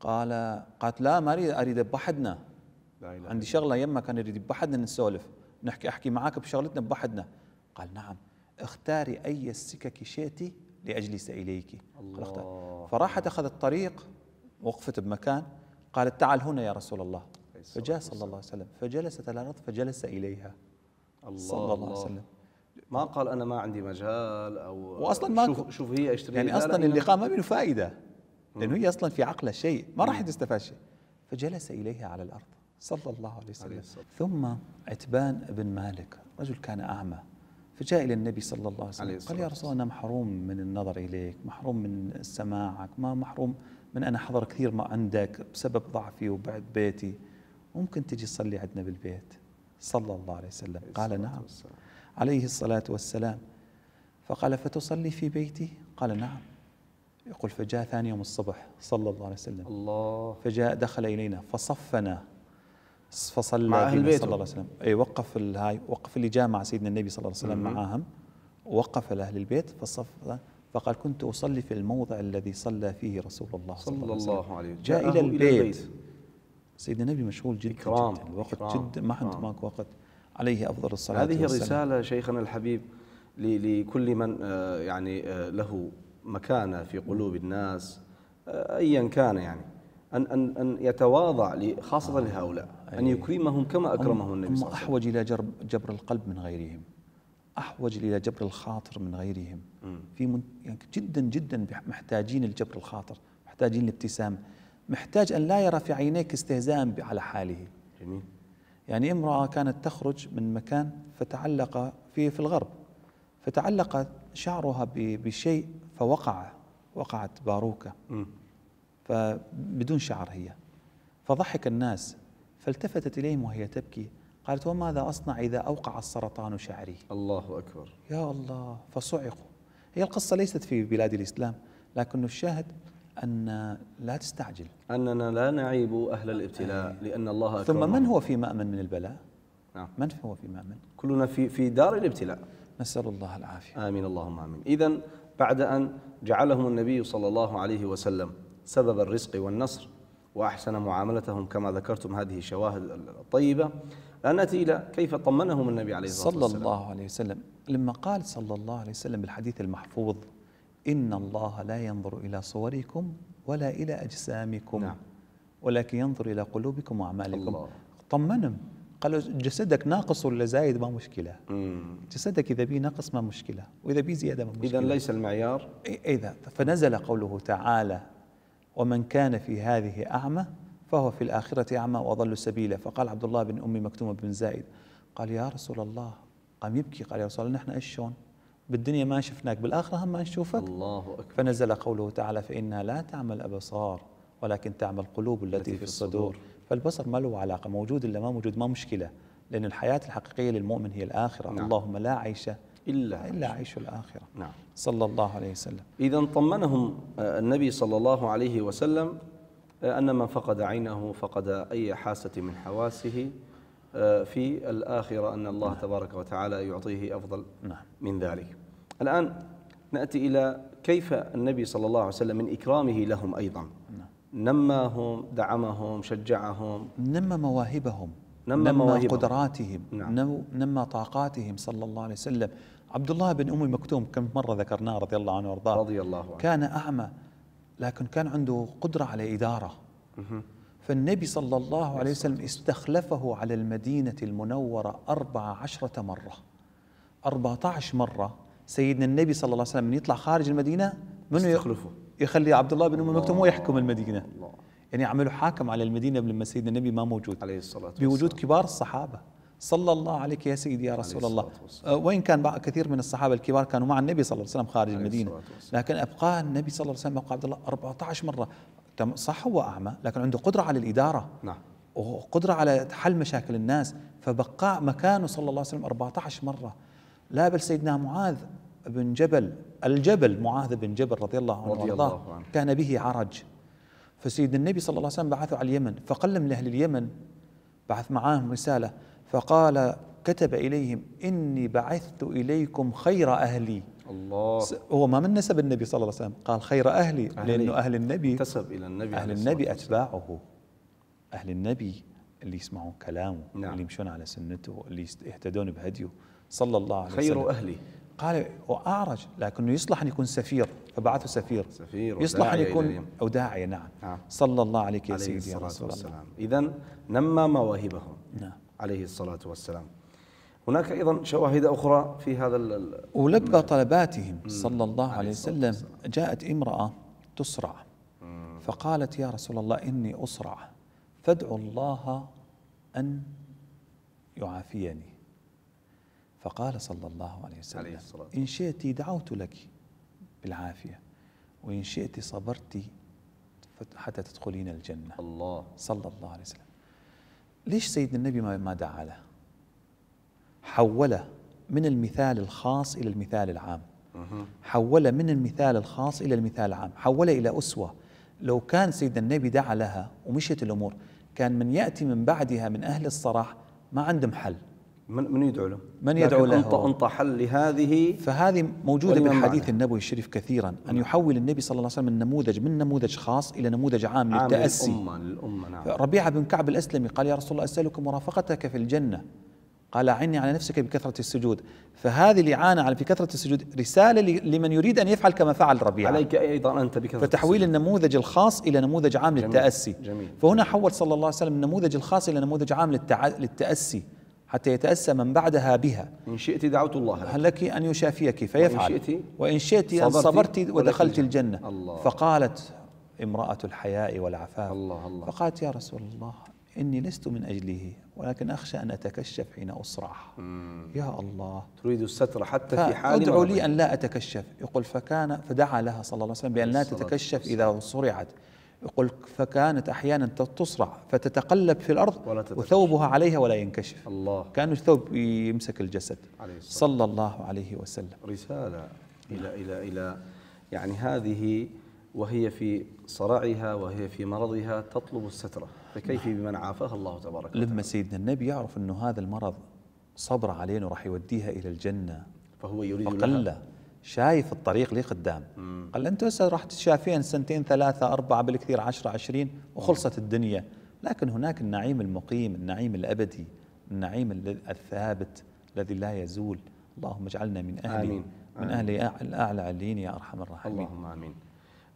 قال قالت لا ما أريد أريد بحدنا عندي شغلة يما كان يريد بحدنا نسولف. نحكي أحكي معك بشغلتنا بحدنا قال نعم. اختاري أي السكك شئت لاجلس اليك قال اختار. الله. فراحت أخذت طريق وقفت بمكان. قالت تعال هنا يا رسول الله. الصلاة فجاء صلى الله عليه وسلم. فجلست على الأرض فجلس إليها. الله صلى الله عليه وسلم. ما قال أنا ما عندي مجال أو وأصلاً ما شوف شوف هي اشتري يعني لا، لا، أصلا اللقاء ما منه فائدة. لأنه هي أصلا في عقلها شيء. ما راح تستفاد شيء. فجلس إليها على الأرض. صلى الله عليه عليه وسلم الصلاة. ثم عتبان بن مالك رجل كان أعمى فجاء إلى النبي صلى الله عليه عليه وسلم الصلاة قال يا رسول الله أنا محروم من النظر إليك محروم من سماعك ما محروم من أن أحضر كثير ما عندك بسبب ضعفي وبعد بيتي. ممكن تجي تصلي عندنا بالبيت. صلى الله عليه وسلم. عليه قال نعم. والسلام. عليه الصلاة والسلام. فقال فتصلي في بيتي؟ قال نعم. يقول فجاء ثاني يوم الصبح صلى الله عليه وسلم. الله. فجاء دخل إلينا فصفنا فصلى مع أهل بيته. صلى الله عليه وسلم. أي وقف الهاي وقف اللي جاء مع سيدنا النبي صلى الله عليه وسلم. معاهم. ووقف لأهل البيت فصف فقال كنت أصلي في الموضع الذي صلى فيه رسول الله صلى, صلى الله عليه وسلم. الله عليه وسلم. جاء إلى جاءه البيت. سيدنا النبي مشغول جدا إكرام، جدا الوقت إكرام، جدا ما عنده إكرام. ماك وقت. عليه أفضل الصلاة هذه والسلام. رسالة شيخنا الحبيب لكل من آه، يعني آه، له مكانة في قلوب الناس آه، أيا كان يعني أن أن أن يتواضع خاصة لهؤلاء أن. يكرمهم كما أكرمهم النبي صلى الله عليه وسلم. أحوج إلى جبر القلب من غيرهم أحوج إلى جبر الخاطر من غيرهم. في من يعني جدا جدا محتاجين الجبر الخاطر محتاجين الابتسام محتاج أن لا يرى في عينيك استهزاء على حاله. جميل. يعني امرأة كانت تخرج من مكان فتعلق في في الغرب فتعلق شعرها بشيء فوقع وقعت باروكة. فبدون شعر هي. فضحك الناس فالتفتت إليهم وهي تبكي قالت وماذا أصنع إذا أوقع السرطان شعري؟ الله أكبر. يا الله فصعقوا. هي القصة ليست في بلاد الإسلام لكن الشاهد أن لا تستعجل. أننا لا نعيب أهل الابتلاء لأن الله أكرمهم. ثم من هو في مأمن من البلاء؟ نعم. من هو في مأمن؟ كلنا في في دار الابتلاء. نسأل الله العافية. آمين. اللهم آمين. إذا بعد أن جعلهم النبي صلى الله عليه وسلم سبب الرزق والنصر وأحسن معاملتهم كما ذكرتم هذه الشواهد الطيبة الآن نأتي إلى كيف طمنهم النبي عليه الصلاة صلى والسلام الله عليه وسلم. لما قال صلى الله عليه وسلم بالحديث المحفوظ إن الله لا ينظر إلى صوركم ولا إلى أجسامكم نعم. ولكن ينظر إلى قلوبكم وأعمالكم. الله. طمنهم قالوا جسدك ناقص ولا زايد؟ ما مشكلة. مم. جسدك إذا بيه نقص ما مشكلة. وإذا بيه زيادة ما مشكلة. إذا ليس المعيار. إذا فنزل قوله تعالى ومن كان في هذه أعمى فهو في الآخرة أعمى وأضل سبيلا. فقال عبد الله بن أم مكتوم بن زائد قال يا رسول الله. قام يبكي قال يا رسول الله نحن إيش شلون بالدنيا ما شفناك بالآخرة هم ما نشوفك الله أكبر. فنزل قوله تعالى فإنها لا تعمى الأبصار ولكن تعمى القلوب التي في الصدور. فالبصر ما له علاقة موجود إلا ما موجود؟ ما مشكلة لأن الحياة الحقيقية للمؤمن هي الآخرة. نعم. اللهم لا عيش إلا إلا عيش الآخرة. نعم. صلى الله عليه وسلم. إذا طمنهم آه، النبي صلى الله عليه وسلم آه، أن من فقد عينه فقد أي حاسة من حواسه آه، في الآخرة أن الله تبارك وتعالى يعطيه أفضل نعم. من ذلك. الآن نأتي إلى كيف النبي صلى الله عليه وسلم من إكرامه لهم أيضا. نماهم دعمهم شجعهم. نمى مواهبهم نمى نمى مواهبهم. قدراتهم نعم. نمى طاقاتهم صلى الله عليه وسلم. عبد الله بن أم مكتوم كم مرة ذكرناه رضي الله عنه وأرضاه؟ رضي الله عنه. كان أعمى لكن كان عنده قدرة على إدارة. فالنبي صلى الله عليه وسلم استخلفه على المدينة المنورة أربع عشرة مرة. أربعة عشر مرة سيدنا النبي صلى الله عليه وسلم من يطلع خارج المدينة منه يستخلفه. يخلي عبد الله بن أم مكتوم هو يحكم المدينة. الله. يعني يعملوا حاكم على المدينة لما سيدنا النبي ما موجود. عليه الصلاة والسلام. بوجود كبار الصحابة. صلى الله عليك يا سيدي يا رسول الله. آه، وإن كان كثير من الصحابة الكبار كانوا مع النبي صلى الله عليه وسلم خارج عليه المدينة. لكن أبقاه النبي صلى الله عليه وسلم أبقى عبد الله 14 مرة. تم- صح هو أعمى لكن عنده قدرة على الإدارة. نعم. وقدرة على حل مشاكل الناس. فبقى مكانه صلى الله عليه وسلم 14 مرة. لا بل سيدنا معاذ بن جبل الجبل معاذ بن جبل رضي الله عنه رضي الله عنه. كان به عرج فسيدنا النبي صلى الله عليه وسلم بعثه على اليمن فقلم لأهل اليمن بعث معاهم رسالة فقال كتب إليهم إني بعثت إليكم خير أهلي الله هو ما من نسب النبي صلى الله عليه وسلم قال خير أهلي أهلي. لأنه أهل النبي انتسب إلى النبي أهل النبي. أتباعه أهل النبي اللي يسمعون كلامه نعم. اللي يمشون على سنته اللي يهتدون بهديه صلى الله عليه خير وسلم. أهلي. قال وأعرج لكنه يصلح أن يكون سفير فبعثه سفير. سفير يصلح أن يكون. أو داعية نعم. نعم. صلى الله عليك يا عليه سيدي يا الصلاة رسول والسلام. إذا نمى مواهبهم. نعم. عليه الصلاة والسلام. هناك أيضا شواهد أخرى في هذا ولبى طلباتهم. صلى الله عليه وسلم. جاءت امرأة تسرع. فقالت يا رسول الله إني أسرع. فادعوا الله أن يعافيني. فقال صلى الله عليه عليه وسلم الصلاة إن شئت دعوت لك بالعافية وإن شئت صبرت حتى تدخلين الجنة. الله. صلى الله عليه وسلم. ليش سيدنا النبي ما ما دعا له حوله من المثال الخاص إلى المثال العام. حوله من المثال الخاص إلى المثال العام. حوله إلى أسوة. لو كان سيدنا النبي دعا لها ومشيت الأمور كان من يأتي من بعدها من أهل الصلاح ما عندهم حل من من يدعو له؟ من يدعو له؟ أنطى أنطى حل لهذه فهذه موجودة بالحديث معنا. النبوي الشريف كثيرا أن يحول النبي صلى الله عليه وسلم من نموذج من نموذج خاص إلى نموذج عام عام للتأسي للأمة للأمة نعم ربيعة بن كعب الأسلمي قال يا رسول الله أسألك مرافقتك في الجنة قال أعني على نفسك بكثرة السجود فهذه الإعانة على في كثرة السجود رسالة لمن يريد أن يفعل كما فعل ربيعة عليك أيضا أنت بكثرة فتحويل النموذج الخاص إلى نموذج عام جميل. للتأسي جميل. فهنا حول صلى الله عليه وسلم النموذج الخاص إلى نموذج عام للتع... للتأسي حتى يتأسى من بعدها بها. إن شئت دعوت الله لك. هل لك أن يشافيك فيفعل. وإن شئت وإن شئت أن صبرت ودخلت الجنة. الله. فقالت امرأة الحياء والعفاف. الله الله. فقالت يا رسول الله إني لست من أجله ولكن أخشى أن أتكشف حين أسرع يا الله. تريد الستر حتى في حال مرض. لي أن لا أتكشف. يقول فكان فدعا لها صلى الله عليه وسلم بأن لا تتكشف إذا صرعت. يقول فكانت أحيانا تصرع فتتقلب في الأرض ولا. وثوبها عليها ولا ينكشف. الله. كان الثوب يمسك الجسد. عليه الصلاة صلى الله عليه وسلم. رسالة إلى إلى إلى يعني هذه وهي في صرعها وهي في مرضها تطلب السترة. فكيف بمن عافاها الله تبارك وتعالى؟ لما سيدنا النبي يعرف أنه هذا المرض صبر علينا وراح يوديها إلى الجنة. فهو يريد فقال لها. له شايف الطريق لي قدام. قال أنت هسه راح تشافين سنتين ثلاثة أربعة بالكثير عشرة عشرين وخلصت الدنيا. لكن هناك النعيم المقيم النعيم الأبدي النعيم ال- الثابت الذي لا يزول. اللهم اجعلنا من أهل آمين. من أهل أع- الأعلى علين يا أرحم الراحمين. اللهم آمين.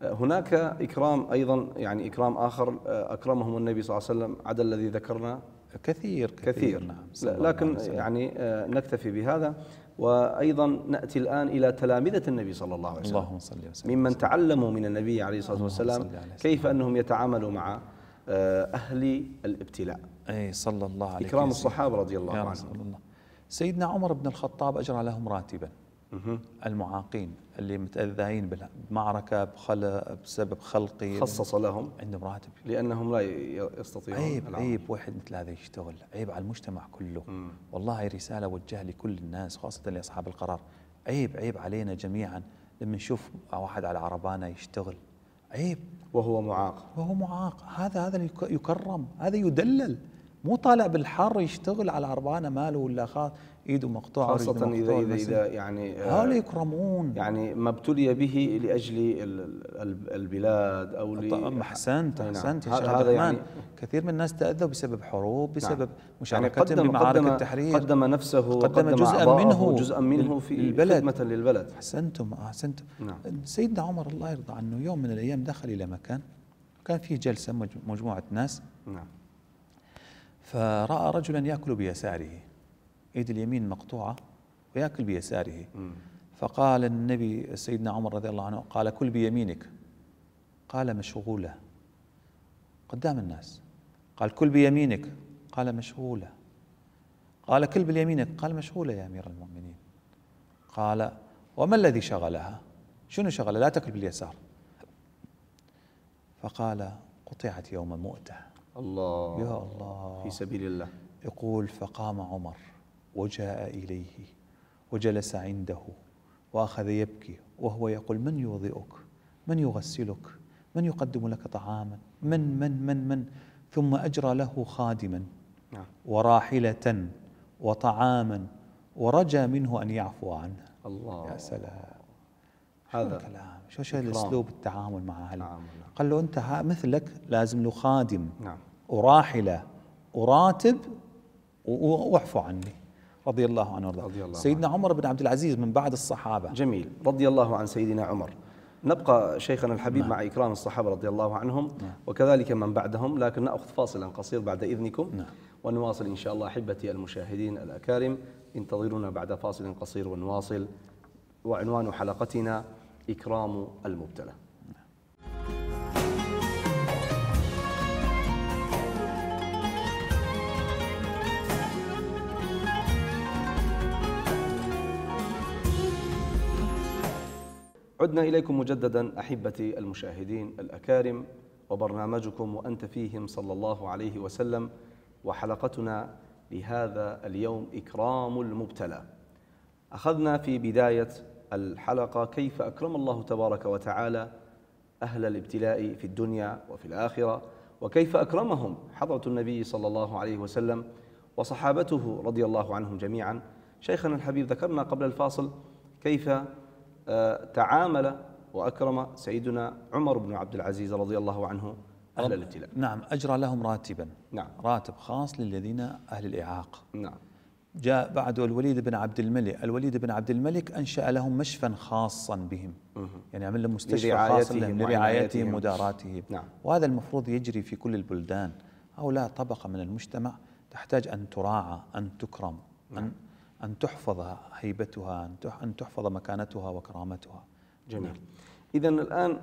هناك إكرام أيضا يعني إكرام آخر أكرمهم النبي صلى الله عليه وسلم عدا الذي ذكرنا؟ كثير كثير, كثير. نعم لكن. يعني آه، نكتفي بهذا. وأيضا نأتي الآن إلى تلامذة النبي صلى الله عليه وسلم. اللهم صل وسلم. ممن تعلموا من النبي عليه الصلاة اللهم والسلام كيف أنهم يتعاملوا مع آه، أهل الابتلاء. اي صلى الله عليه وسلم. الصحابة رضي الله عنهم. سيدنا عمر بن الخطاب أجرى لهم راتبا. المعاقين اللي متأذين بالمعركة بخل... بسبب خلقي. خصص لهم؟ عندهم راتب. لأنهم لا يستطيعون عيب العمل. عيب واحد مثل هذا يشتغل. عيب على المجتمع كله. والله هي رسالة وجهها لكل الناس خاصة لأصحاب القرار. عيب عيب علينا جميعا لما نشوف واحد على عربانة يشتغل. عيب. وهو معاق. وهو معاق. هذا هذا يكرم. هذا يدلل. مو طالع بالحر يشتغل على عربانة ماله ولا خاص. إيده مقطوعة خاصة إذا إذا. إذا يعني آه، هؤلاء يكرمون. يعني ما ابتلي به ال- البلاد أو ل احسنت أي نعم. احسنت يا هذا- شيخ هذا عبد الرحمن. يعني كثير من الناس تأذوا بسبب حروب بسبب يعني مشاركتهم قدم بمعارك قدم التحرير. قدم نفسه قدم وقدم جزءاً منه جزءا منه في للبلد. خدمة للبلد. احسنتم احسنتم نعم. سيدنا عمر الله يرضى عنه يوم من الأيام دخل إلى مكان كان فيه جلسة مج- مجموعة ناس. نعم. فرأى رجلا يأكل بيساره. ايد اليمين مقطوعة ويأكل بيساره. فقال النبي سيدنا عمر رضي الله عنه قال كل بيمينك. قال مشغولة. قدام الناس. قال كل بيمينك. قال مشغولة. قال كل باليمينك. قال مشغولة يا أمير المؤمنين. قال وما الذي شغلها؟ شنو شغلها؟ لا تأكل باليسار. فقال قطعت يوم مؤته الله. يا الله. في سبيل الله. يقول فقام عمر. وجاء إليه وجلس عنده وأخذ يبكي وهو يقول من يوضئك؟ من يغسلك؟ من يقدم لك طعاما؟ من من من من؟ ثم أجرى له خادما نعم. وراحلة وطعاما ورجى منه أن يعفو عنه. الله. يا سلام. هذا هذا كلام شو شو. الأسلوب التعامل مع أهل نعم،. قال له أنت مثلك لازم له خادم نعم. وراحلة وراتب واعفو عني. رضي الله عنه وارضاه. رضي الله سيدنا عمر بن عبد العزيز من بعد الصحابة. جميل. رضي الله عن سيدنا عمر. نبقى شيخنا الحبيب مع إكرام الصحابة رضي الله عنهم. وكذلك من بعدهم لكن نأخذ فاصلا قصير بعد إذنكم. نعم. ونواصل إن شاء الله أحبتي المشاهدين الأكارم. انتظرونا بعد فاصل قصير ونواصل. وعنوان حلقتنا إكرام المبتلى. عدنا إليكم مجددا أحبتي المشاهدين الأكارم وبرنامجكم وأنت فيهم صلى الله عليه وسلم وحلقتنا لهذا اليوم إكرام المبتلى. أخذنا في بداية الحلقة كيف أكرم الله تبارك وتعالى أهل الابتلاء في الدنيا وفي الآخرة وكيف أكرمهم حضرة النبي صلى الله عليه وسلم وصحابته رضي الله عنهم جميعا. شيخنا الحبيب ذكرنا قبل الفاصل كيف تعامل وأكرم سيدنا عمر بن عبد العزيز رضي الله عنه أهل الابتلاء. نعم أجرى لهم راتبا. نعم. راتب خاص للذين أهل الاعاقه نعم. جاء بعده الوليد بن عبد الملك. الوليد بن عبد الملك أنشأ لهم مشفى خاصا بهم. يعني عمل لهم مستشفى خاص لرعايتهم لهم لرعايتهم وعنايتهم. وداراتهم نعم. وهذا المفروض يجري في كل البلدان. هؤلاء طبقة من المجتمع تحتاج أن تراعى أن تكرم أن أن تحفظ هيبتها أن تحفظ مكانتها وكرامتها. جميل. إذا الآن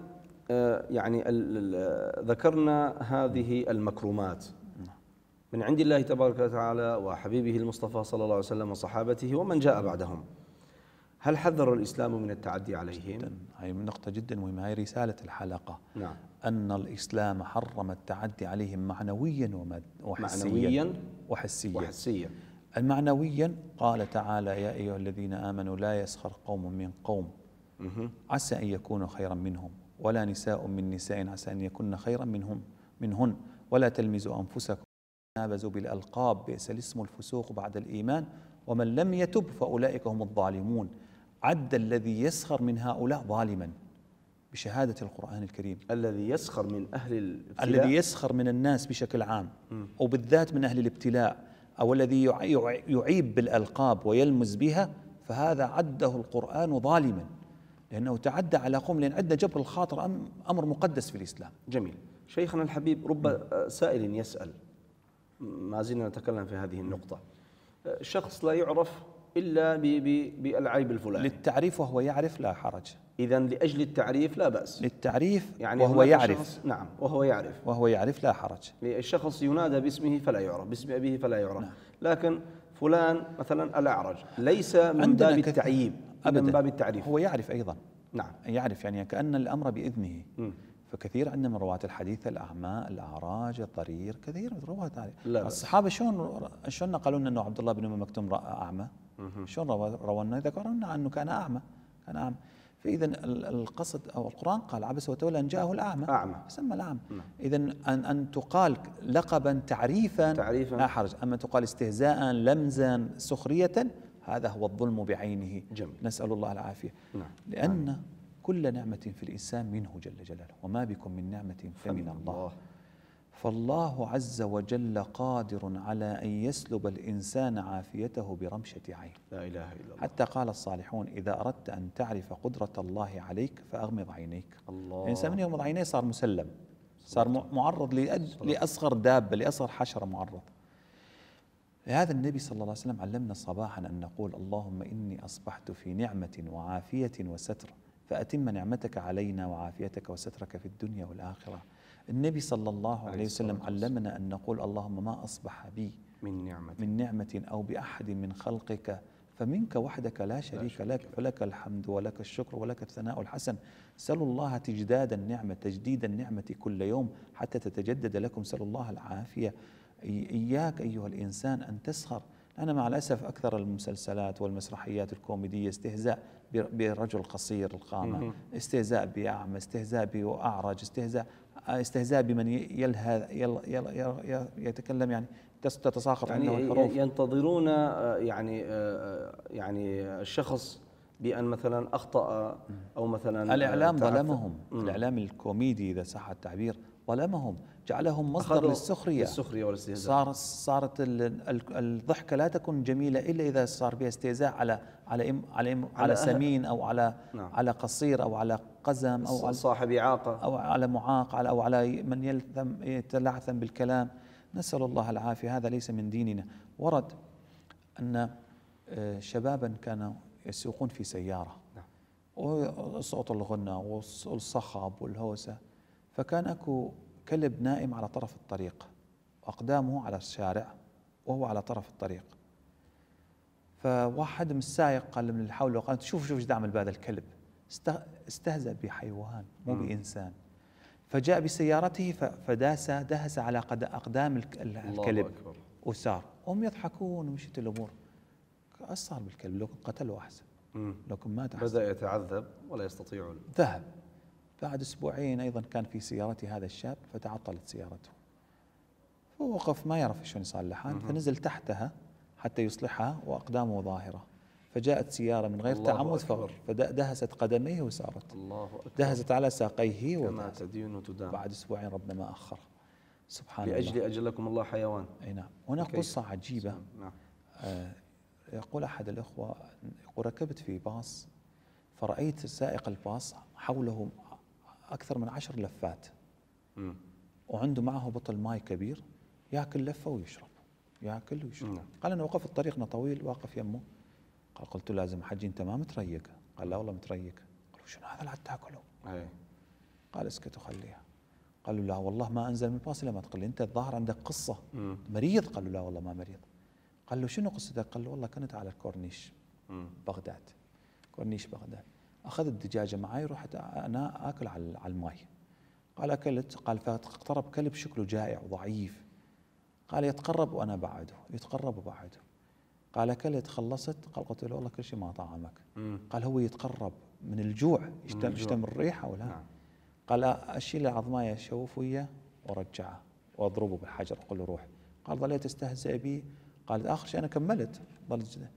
آه، يعني ذكرنا هذه المكرمات. من عند الله تبارك وتعالى وحبيبه المصطفى صلى الله عليه وسلم وصحابته ومن جاء بعدهم. هل حذر الإسلام من التعدي عليهم؟ هاي نقطة جدا مهمة. هاي رسالة الحلقة. نعم. أن الإسلام حرم التعدي عليهم معنويا وحسيا. معنويا؟ وحسيا. وحسيا. المعنويا قال تعالى يا أيها الذين آمنوا لا يسخر قوم من قوم. عسى أن يكونوا خيرا منهم. ولا نساء من نساء عسى أن يكون خيرا منهم منهن. ولا تلمزوا أنفسكم تنابزوا بالألقاب. بئس الاسم الفسوق بعد الإيمان. ومن لم يتب فأولئك هم الظالمون. عد الذي يسخر من هؤلاء ظالما. بشهادة القرآن الكريم. الذي يسخر من أهل الابتلاء. الذي يسخر من الناس بشكل عام. وبالذات من أهل الابتلاء. أو الذي يع- يع- يعيب بالألقاب ويلمز بها فهذا عده القرآن ظالما لأنه تعدى على قوم لأن عندنا جبر الخاطر أم- أمر مقدس في الإسلام. جميل. شيخنا الحبيب رب سائل يسأل ما زلنا نتكلم في هذه النقطة. شخص لا يعرف إلا بالعيب الفلاني. للتعريف وهو يعرف لا حرج. إذا لأجل التعريف لا بأس. للتعريف يعني وهو يعرف. نعم وهو يعرف. وهو يعرف لا حرج. الشخص ينادى باسمه فلا يعرف باسم أبيه فلا يعرف. لكن فلان مثلا الأعرج. ليس من باب التعييب أبدا. من. باب التعريف. هو يعرف أيضا. نعم. يعرف يعني كأن الأمر بإذنه. مم. فكثير عندنا من رواة الحديث الأعمى الأعراج الضرير كثير من رواة. الصحابة شلون شلون نقلوا لنا أنه عبد الله بن أم مكتوم رأى أعمى؟ شلون روى روى لنا ذكروا لنا أنه كان أعمى كان أعمى فإذا ال- القصد أو القرآن قال عبس وتولى أن جاءه الأعمى أعمى. يسمى الأعمى نعم. إذا أن أن تقال لقبا تعريفا تعريفاً. لا حرج أما تقال استهزاء لمزا سخرية هذا هو الظلم بعينه جميل. نسأل الله العافية نعم. لأن كل نعمة في الإنسان منه جل جلاله وما بكم من نعمة فمن الله فالله عز وجل قادر على أن يسلب الإنسان عافيته برمشة عين. لا إله إلا الله. حتى قال الصالحون إذا أردت أن تعرف قدرة الله عليك فأغمض عينيك. الله. الإنسان من يغمض عينيه صار مسلم صار معرض لأصغر دابة لأصغر حشرة معرض لهذا النبي صلى الله عليه وسلم علمنا صباحا أن نقول اللهم إني أصبحت في نعمة وعافية وستر فأتم نعمتك علينا وعافيتك وسترك في الدنيا والآخرة. النبي صلى الله عليه وسلم علمنا أن نقول اللهم ما أصبح بي من نعمة. من نعمة أو بأحد من خلقك فمنك وحدك لا شريك لك فلك الحمد ولك الشكر ولك الثناء الحسن. سلوا الله تجداد النعمة تجديد النعمة كل يوم حتى تتجدد لكم. سلوا الله العافية. إي- إياك أيها الإنسان أن تسخر. أنا مع الأسف أكثر المسلسلات والمسرحيات الكوميدية استهزاء بر- برجل قصير القامة استهزاء بأعمى استهزاء بأعرج استهزاء استهزاء بمن يلهى يل يل يل يتكلم يعني تس- تتساقط يعني عنده الحروف. ينتظرون آه، يعني آه، يعني الشخص بأن مثلا أخطأ أو مثلا الإعلام تعثر. ظلمهم. الإعلام الكوميدي إذا صح التعبير ظلمهم. جعلهم مصدر أخذوا للسخرية. السخرية والاستهزاء. صار صارت ال- ال- الضحكة لا تكون جميلة إلا إذا صار بها استهزاء على على إم على إم على أهل- سمين أو على نعم. على قصير أو على قزم أو على صاحب إعاقة. أو على معاق على أو على من يلثم يتلعثم بالكلام. نسأل الله العافية. هذا ليس من ديننا. ورد أن آه، شبابا كانوا يسوقون في سيارة. نعم. وصوت الغنى والص- والصخب والهوسة. فكان أكو كلب نائم على طرف الطريق. أقدامه على الشارع وهو على طرف الطريق. فواحد من السائق قال من اللي حوله قال شوف شوف إيش دعمل بهذا الكلب است- استهزأ بحيوان مو بإنسان. فجاء بسيارته فداس دهس على قد أقدام الكلب أكبر. وسار. هم يضحكون ومشيت الأمور. صار بالكلب؟ لو كنت قتله أحسن. لو كنت مات أحسن. بدأ يتعذب ولا يستطيع ذهب. بعد أسبوعين أيضا كان في سيارتي هذا الشاب فتعطلت سيارته. فوقف ما يعرف شلون يصلحها. فنزل تحتها. حتى يصلحها وأقدامه ظاهرة. فجاءت سيارة من غير تعمد. فدهست قدميه وسارت. الله أكبر. دهست على ساقيه كما. تدين تدان بعد أسبوعين ربنا ما أخر. سبحان لأجل الله أجلكم الله حيوان. أي نعم. هناك كيف؟ قصة عجيبة. نعم. آه، يقول أحد الأخوة يقول ركبت في باص فرأيت سائق الباص حوله أكثر من عشر لفات. وعنده معه بطل ماي كبير ياكل لفة ويشرب. ياكل ويشرب نعم. قال أنا وقفت طريقنا طويل واقف يمه. قال قلت له لازم حجي أنت ما متريق؟ قال لا والله متريق. قالوا شنو هذا اللي تاكله أي. قال اسكت وخليها قالوا لا والله ما أنزل من الباص إلا ما تقول أنت الظاهر عندك قصة. مم. مريض؟ قالوا لا والله ما مريض. قال له شنو قصتك؟ قال له والله كنت على الكورنيش. مم. بغداد. كورنيش بغداد. أخذت الدجاجه معي رحت أنا آكل على على الماي. قال أكلت قال فاقترب كلب شكله جائع وضعيف. قال يتقرب وأنا بعده يتقرب وبعده قال اكلت خلصت قال قلت له والله كل شيء ما طعمك. قال هو يتقرب من الجوع يشتم. يشتم الريحة ولا؟ نعم. قال أشيل عظمايه أشوف وياه وأرجعه وأضربه بالحجر أقول له روح. قال ظليت استهزئ بي؟ قال آخر شيء أنا كملت. ظل جدا.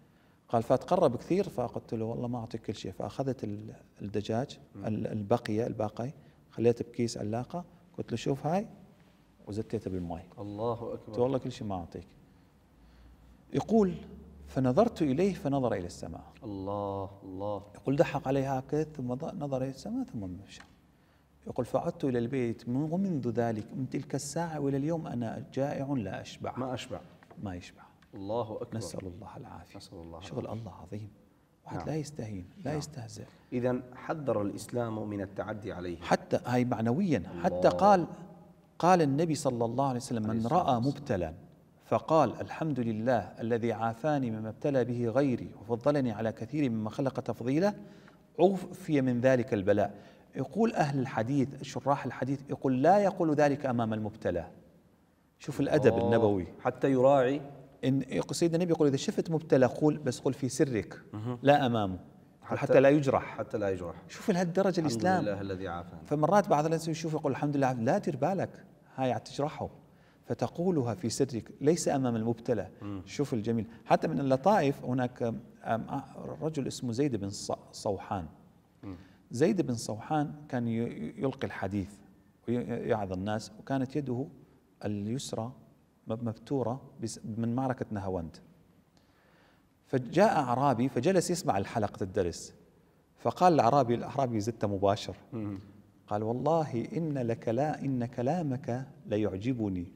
قال فتقرب كثير فقلت له والله ما أعطيك كل شيء. فأخذت ال- الدجاج ال- البقية الباقي خليته بكيس علاقة. قلت له شوف هاي. وزتيته بالماء الله أكبر. والله كل شيء ما أعطيك. يقول فنظرت إليه فنظر إلى السماء. الله الله. يقول دحق عليه هكذا ثم نظر إلى السماء ثم مشى يقول فعدت إلى البيت من- ومنذ ذلك من تلك الساعة وإلى اليوم أنا جائع لا أشبع. ما أشبع. ما يشبع. الله أكبر. نسأل الله العافية. نسأل الله شغل الله عظيم. واحد نعم. لا يستهين لا يستهزئ. إذا حذر الإسلام من التعدي عليه. حتى هاي معنويا حتى. قال قال النبي صلى الله عليه وسلم من والسلام. مبتلا فقال الحمد لله الذي عافاني مما ابتلى به غيري وفضلني على كثير مما خلق تفضيله عوفي من ذلك البلاء. يقول أهل الحديث شراح الحديث يقول لا يقول ذلك أمام المبتلى. شوف الأدب النبوي. حتى يراعي. إن سيدنا النبي يقول إذا شفت مبتلى قول بس قل في سرك لا أمامه. حتى- حتى لا يجرح. حتى لا يجرح. شوف لهالدرجة الحمد الإسلام. لله الذي عافانا. فمرات بعض الناس يشوف يقول الحمد لله لا دير بالك هاي تجرحه. فتقولها في سرك ليس أمام المبتلى. شوف الجميل. حتى من اللطائف هناك أم، رجل اسمه زيد بن صوحان. زيد بن صوحان كان يلقي الحديث ويعظ الناس وكانت يده اليسرى مب- مبتورة من معركة نهاوند. فجاء أعرابي فجلس يسمع الحلقة الدرس. فقال الأعرابي الأعرابي زدت مباشر. قال والله إن لك لا إن كلامك ليعجبني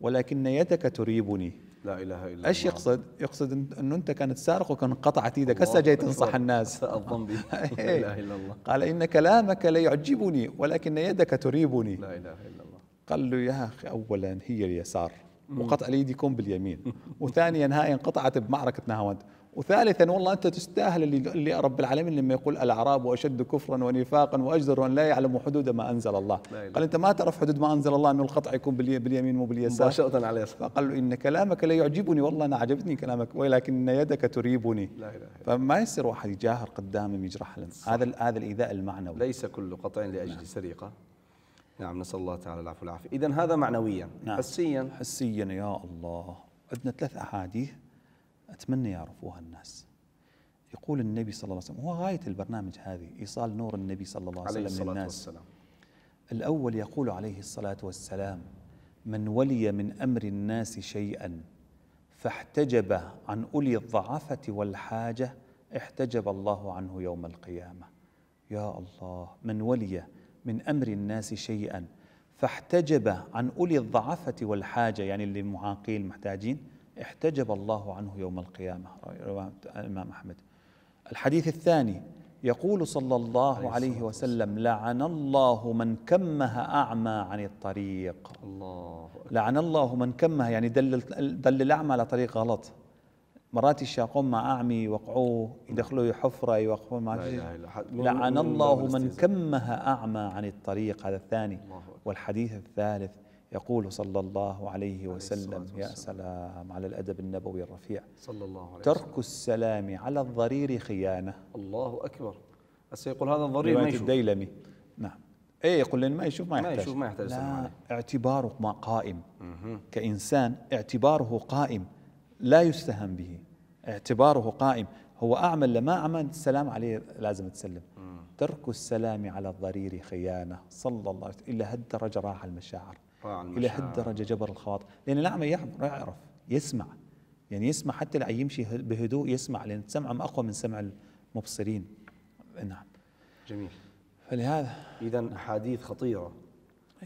ولكن يدك تريبني. لا إله إلا الله. إيش يقصد؟ يقصد انه أنت كانت سارق وكان قطعت إيدك. هسه جاي. تنصح الناس. [LAUGHS] الظن بي. [LAUGHS] لا إيه. إله إلا الله. قال إن كلامك ليعجبني ولكن يدك تريبني. لا إله إلا الله. قال له يا أخي اولا هي اليسار وقطع اليد يكون باليمين. [LAUGHS] وثانيا هاي انقطعت بمعركة نهاوند. وثالثا والله أنت تستاهل اللي, اللي رب العالمين لما يقول الأعراب اشد كفرا ونفاقا واجدر أن لا يعلموا حدود ما أنزل الله. قال أنت ما تعرف حدود ما أنزل الله انه القطع يكون بالي- باليمين مو باليسار. مباشرة على يسار. فقال له إن كلامك لا يعجبني. والله أنا عجبتني كلامك ولكن يدك تريبني. لا إله فما يصير واحد يجاهر قدامهم يجرح لهم هذا هذا الإيذاء المعنوي. ليس كل قطع لأجل سرقة. نعم نسأل الله تعالى العفو والعافية. اذا هذا معنويا. نعم. حسيا. حسيا يا الله. عندنا ثلاث أحاديث. أتمنى يعرفوها الناس. يقول النبي صلى الله عليه وسلم هو غاية البرنامج هذه إيصال نور النبي صلى الله عليه وسلم للناس. والسلام. الأول يقول عليه الصلاة والسلام من ولي من أمر الناس شيئا فاحتجب عن أولي الضعفه والحاجة احتجب الله عنه يوم القيامة. يا الله من ولي من أمر الناس شيئا فاحتجب عن أولي الضعفه والحاجة يعني اللي معاقين محتاجين احتجب الله عنه يوم القيامة. رواه الإمام أحمد. الحديث الثاني يقول صلى الله عليه وسلم لعن الله من كمه أعمى عن الطريق. الله. لعن الله من كمه يعني دل دل الأعمى على طريق غلط. مرات يشاقون مع أعمي يوقعوه يدخلوه حفره يوقفون مع لعن الله من الاستهزاء. كمه أعمى عن الطريق هذا الثاني. والحديث الثالث يقول صلى الله عليه وسلم يا. سلام على الأدب النبوي الرفيع. صلى الله عليه وسلم. ترك السلام على الضرير خيانة. الله أكبر. هسه يقول هذا الضرير ما يشوف. الديلمي. نعم. إيه يقول لأن ما يشوف ما ما يحتاج. يشوف ما يحتاج لا. اعتباره ما قائم. مهم. كإنسان اعتباره قائم لا يستهان به. اعتباره قائم. هو أعمى ولا ما أعمى السلام عليه لازم تسلم. ترك السلام على الضرير خيانة. صلى الله عليه وسلم. إلى هالدرجة راح المشاعر. إلى المشاعر. هالدرجة جبر الخواطر لأن الأعمى يعرف يسمع. يعني يسمع حتى اللي يمشي بهدوء يسمع لأن سمعهم أقوى من سمع المبصرين. نعم. جميل. فلهذا إذا أحاديث خطيرة.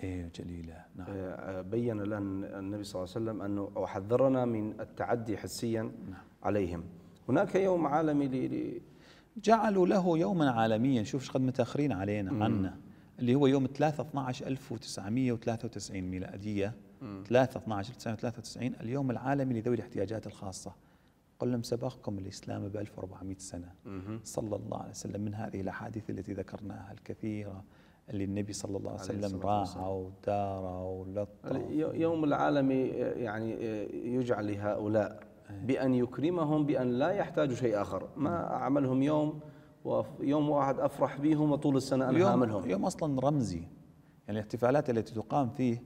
إيه جليلة. نعم. آه، بين لنا النبي صلى الله عليه وسلم أنه أو حذرنا من التعدي حسيا عليهم. هناك يوم عالمي ل- جعلوا له يوما عالميا. شوف إيش قد متأخرين علينا عنا. اللي هو يوم 3 12 1993 ميلادية 3 12 1993 اليوم العالمي لذوي الاحتياجات الخاصة. قل لم سبقكم الاسلام ب 1400 سنة. صلى الله عليه وسلم من هذه الأحاديث التي ذكرناها الكثيرة اللي النبي صلى الله عليه وسلم. راعى ودار ولطف يوم العالمي آه، يعني آه، يجعل لهؤلاء بأن يكرمهم بأن لا يحتاجوا شيء آخر. ما أعملهم يوم ويوم واحد أفرح بهم وطول السنة أنا يوم, هاملهم يوم أصلا رمزي. يعني الاحتفالات التي تقام فيه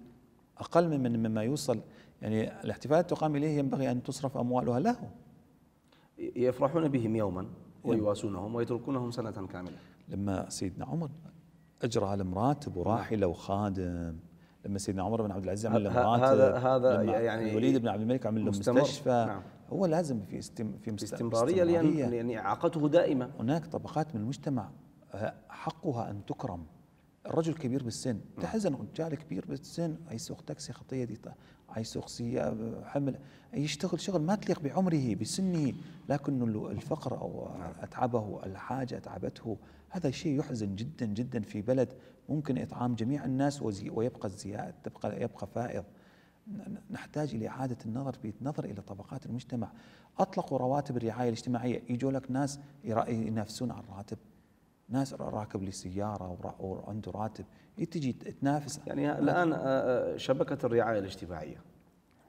أقل من مما يوصل. يعني الاحتفالات تقام إليه ينبغي أن تصرف أموالها له. يفرحون بهم يوما ويواسونهم ويتركونهم سنة كاملة. لما سيدنا عمر أجرى المراتب وراحله وخادم لما سيدنا عمر بن عبد العزيز عمل له مراتب هذا- هذا يعني الوليد بن عبد الملك عمل له. مستشفى نعم. هو لازم في استم في استمرارية لأن. يعني اعاقته دائمة. هناك طبقات من المجتمع آه، حقها أن تكرم الرجل كبير بالسن. تحزن رجال كبير بالسن. يسوق تاكسي خطية دي يسوق سيارة حمل يشتغل شغل ما تليق بعمره بسنه. لكن ال- الفقر أو أتعبه الحاجة أتعبته. هذا شيء يحزن جدا جدا في بلد. ممكن إطعام جميع الناس ويبقى الزياده تبقى يبقى فائض. نحتاج إلى إعادة النظر بالنظر إلى طبقات المجتمع. أطلقوا رواتب الرعاية الاجتماعية. يجوا لك ناس ينافسون على الراتب. ناس راكب لي سيارة وعنده راتب. تجي تنافس. يعني الآن آه، آه، شبكة الرعاية الاجتماعية.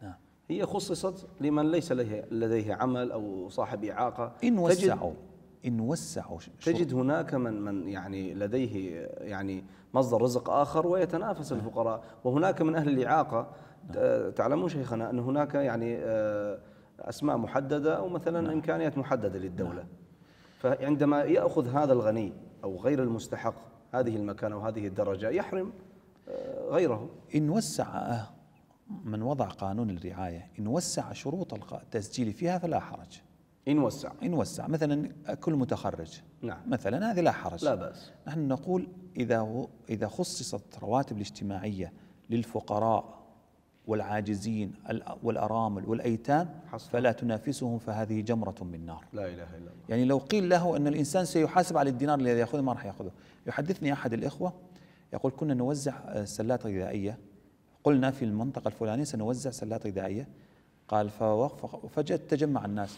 نعم. هي خصصت لمن ليس لديه عمل أو صاحب إعاقة. إن وسعوا. إن وسعوا تجد هناك من من يعني لديه يعني مصدر رزق آخر ويتنافس نعم. الفقراء. وهناك من أهل الإعاقة نعم. تعلمون شيخنا أن هناك يعني آه، أسماء محددة أو مثلا نعم. إمكانيات محددة للدولة. نعم. فعندما يأخذ هذا الغني أو غير المستحق هذه المكانة وهذه الدرجة يحرم آه، غيره. إن وسع من وضع قانون الرعاية إن وسع شروط التسجيل فيها فلا حرج. إن وسع. إن وسع. مثلا كل متخرج. نعم. مثلا هذه لا حرج. لا بأس. نحن نقول إذا إذا خصصت رواتب الاجتماعية للفقراء والعاجزين والأرامل والأيتام حصل. فلا تنافسهم فهذه جمرة من نار. لا إله إلا الله. يعني لو قيل له أن الإنسان سيحاسب على الدينار الذي يأخذه ما راح يأخذه. يحدثني أحد الإخوة يقول كنا نوزع سلات غذائية. قلنا في المنطقة الفلانية سنوزع سلات غذائية. قال ففجأة تجمع الناس.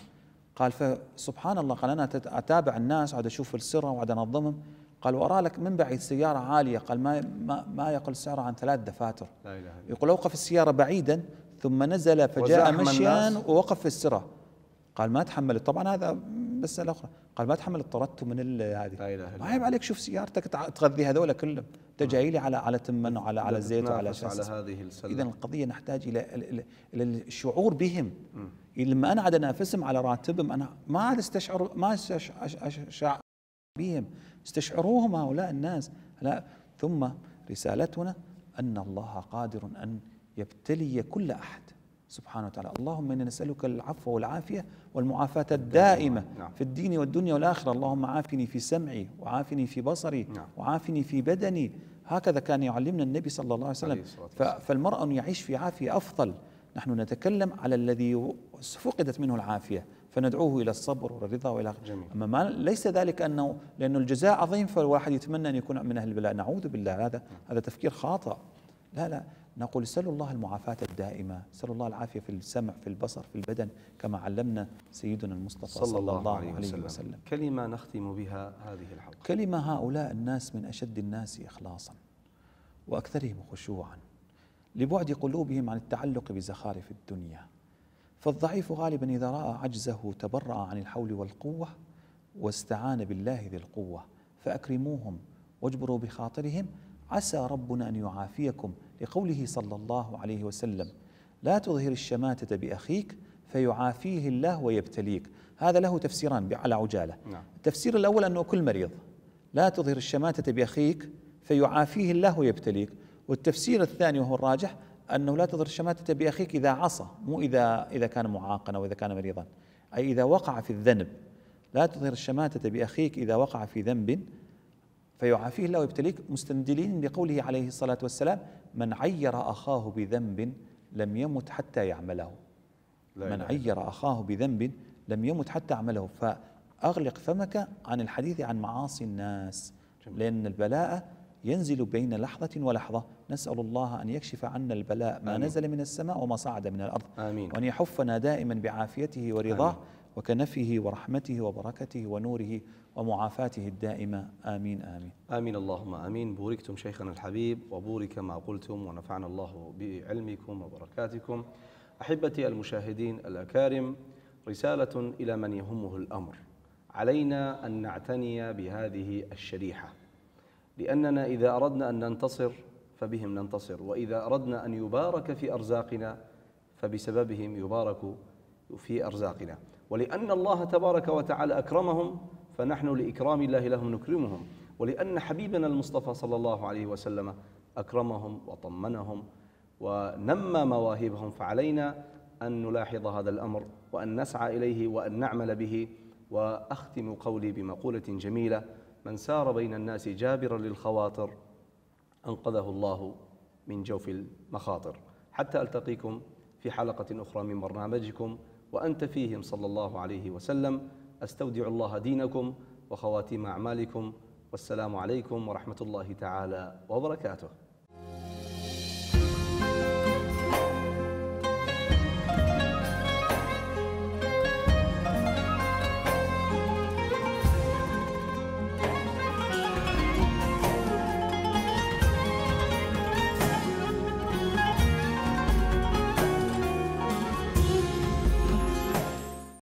قال فسبحان الله قال أنا أتابع الناس وأقعد أشوف السرة وأقعد أنظمهم. قال وأرى لك من بعيد سيارة عالية قال ما ما, ما يقل سعرها عن ثلاث دفاتر. لا إله يقول أوقف السيارة بعيدا ثم نزل فجاء مشيا ووقف في السرة. قال ما تحملت طبعا هذا بس الأخرى قال ما تحمل طردته من هذه. لا إله إلا عيب عليك شوف سيارتك تغذي هذول كلهم. أنت جاي لي على على تمن وعلى على زيت وعلى على هذه السلة. اذا القضية نحتاج إلى إلى الشعور بهم. لما أنا قاعد انافسهم على راتبهم أنا ما عاد استشعر ما استشعر بهم. استشعروهم هؤلاء الناس. لا ثم رسالتنا أن الله قادر أن يبتلي كل أحد. سبحانه وتعالى. اللهم إنا نسألك العفو والعافية والمعافاة الدائمة نعم. في الدين والدنيا والآخرة. اللهم عافني في سمعي وعافني في بصري نعم. وعافني في بدني. هكذا كان يعلمنا النبي صلى الله عليه وسلم. فالمرء أن يعيش في عافية أفضل. نحن نتكلم على الذي فقدت منه العافية. فندعوه إلى الصبر والرضا والى جميل. أما ما ليس ذلك أنه لأنه الجزاء عظيم فالواحد يتمنى أن يكون من أهل البلاء نعوذ بالله هذا هذا تفكير خاطئ. لا لا. نقول اسألوا الله المعافاة الدائمة. اسألوا الله العافية في السمع في البصر في البدن كما علمنا سيدنا المصطفى صلى, صلى الله, الله عليه وسلم. وسلم. كلمة نختم بها هذه الحلقة. كلمة هؤلاء الناس من أشد الناس إخلاصا وأكثرهم خشوعا لبعد قلوبهم عن التعلق بزخارف الدنيا. فالضعيف غالبا إذا رأى عجزه تبرأ عن الحول والقوة واستعان بالله ذي القوة فأكرموهم واجبروا بخاطرهم. عسى ربنا أن يعافيكم لقوله صلى الله عليه وسلم لا تظهر الشماتة بأخيك فيعافيه الله ويبتليك. هذا له تفسيران على عجالة. نعم. التفسير الأول أنه كل مريض. لا تظهر الشماتة بأخيك فيعافيه الله ويبتليك. والتفسير الثاني وهو الراجح أنه لا تظهر الشماتة بأخيك إذا عصى مو إذا إذا كان معاقا أو إذا كان مريضا. أي إذا وقع في الذنب. لا تظهر الشماتة بأخيك إذا وقع في ذنب فيعافيه الله ويبتليك. مستندلين بقوله عليه الصلاة والسلام من عير أخاه بذنب لم يمت حتى يعمله. من عير أخاه بذنب لم يمت حتى يعمله. فأغلق فمك عن الحديث عن معاصي الناس لأن البلاء ينزل بين لحظة ولحظة. نسأل الله أن يكشف عنا البلاء ما آمين. نزل من السماء وما صعد من الأرض. آمين. وأن يحفنا دائما بعافيته ورضاه آمين. وكنفه ورحمته وبركته ونوره ومعافاته الدائمة. آمين آمين. آمين اللهم آمين. بوركتم شيخنا الحبيب وبورك ما قلتم ونفعنا الله بعلمكم وبركاتكم. أحبتي المشاهدين الأكارم رسالة إلى من يهمه الأمر. علينا أن نعتني بهذه الشريحة. لأننا إذا أردنا أن ننتصر فبهم ننتصر. وإذا أردنا أن يبارك في أرزاقنا فبسببهم يبارك في أرزاقنا. ولأن الله تبارك وتعالى أكرمهم فنحن لإكرام الله لهم نكرمهم. ولأن حبيبنا المصطفى صلى الله عليه وسلم أكرمهم وطمنهم ونمى مواهبهم فعلينا أن نلاحظ هذا الأمر وأن نسعى إليه وأن نعمل به. وأختم قولي بمقولة جميلة من سار بين الناس جابرا للخواطر أنقذه الله من جوف المخاطر. حتى ألتقيكم في حلقة أخرى من برنامجكم وأنت فيهم صلى الله عليه وسلم. أستودع الله دينكم وخواتيم أعمالكم. والسلام عليكم ورحمة الله تعالى وبركاته.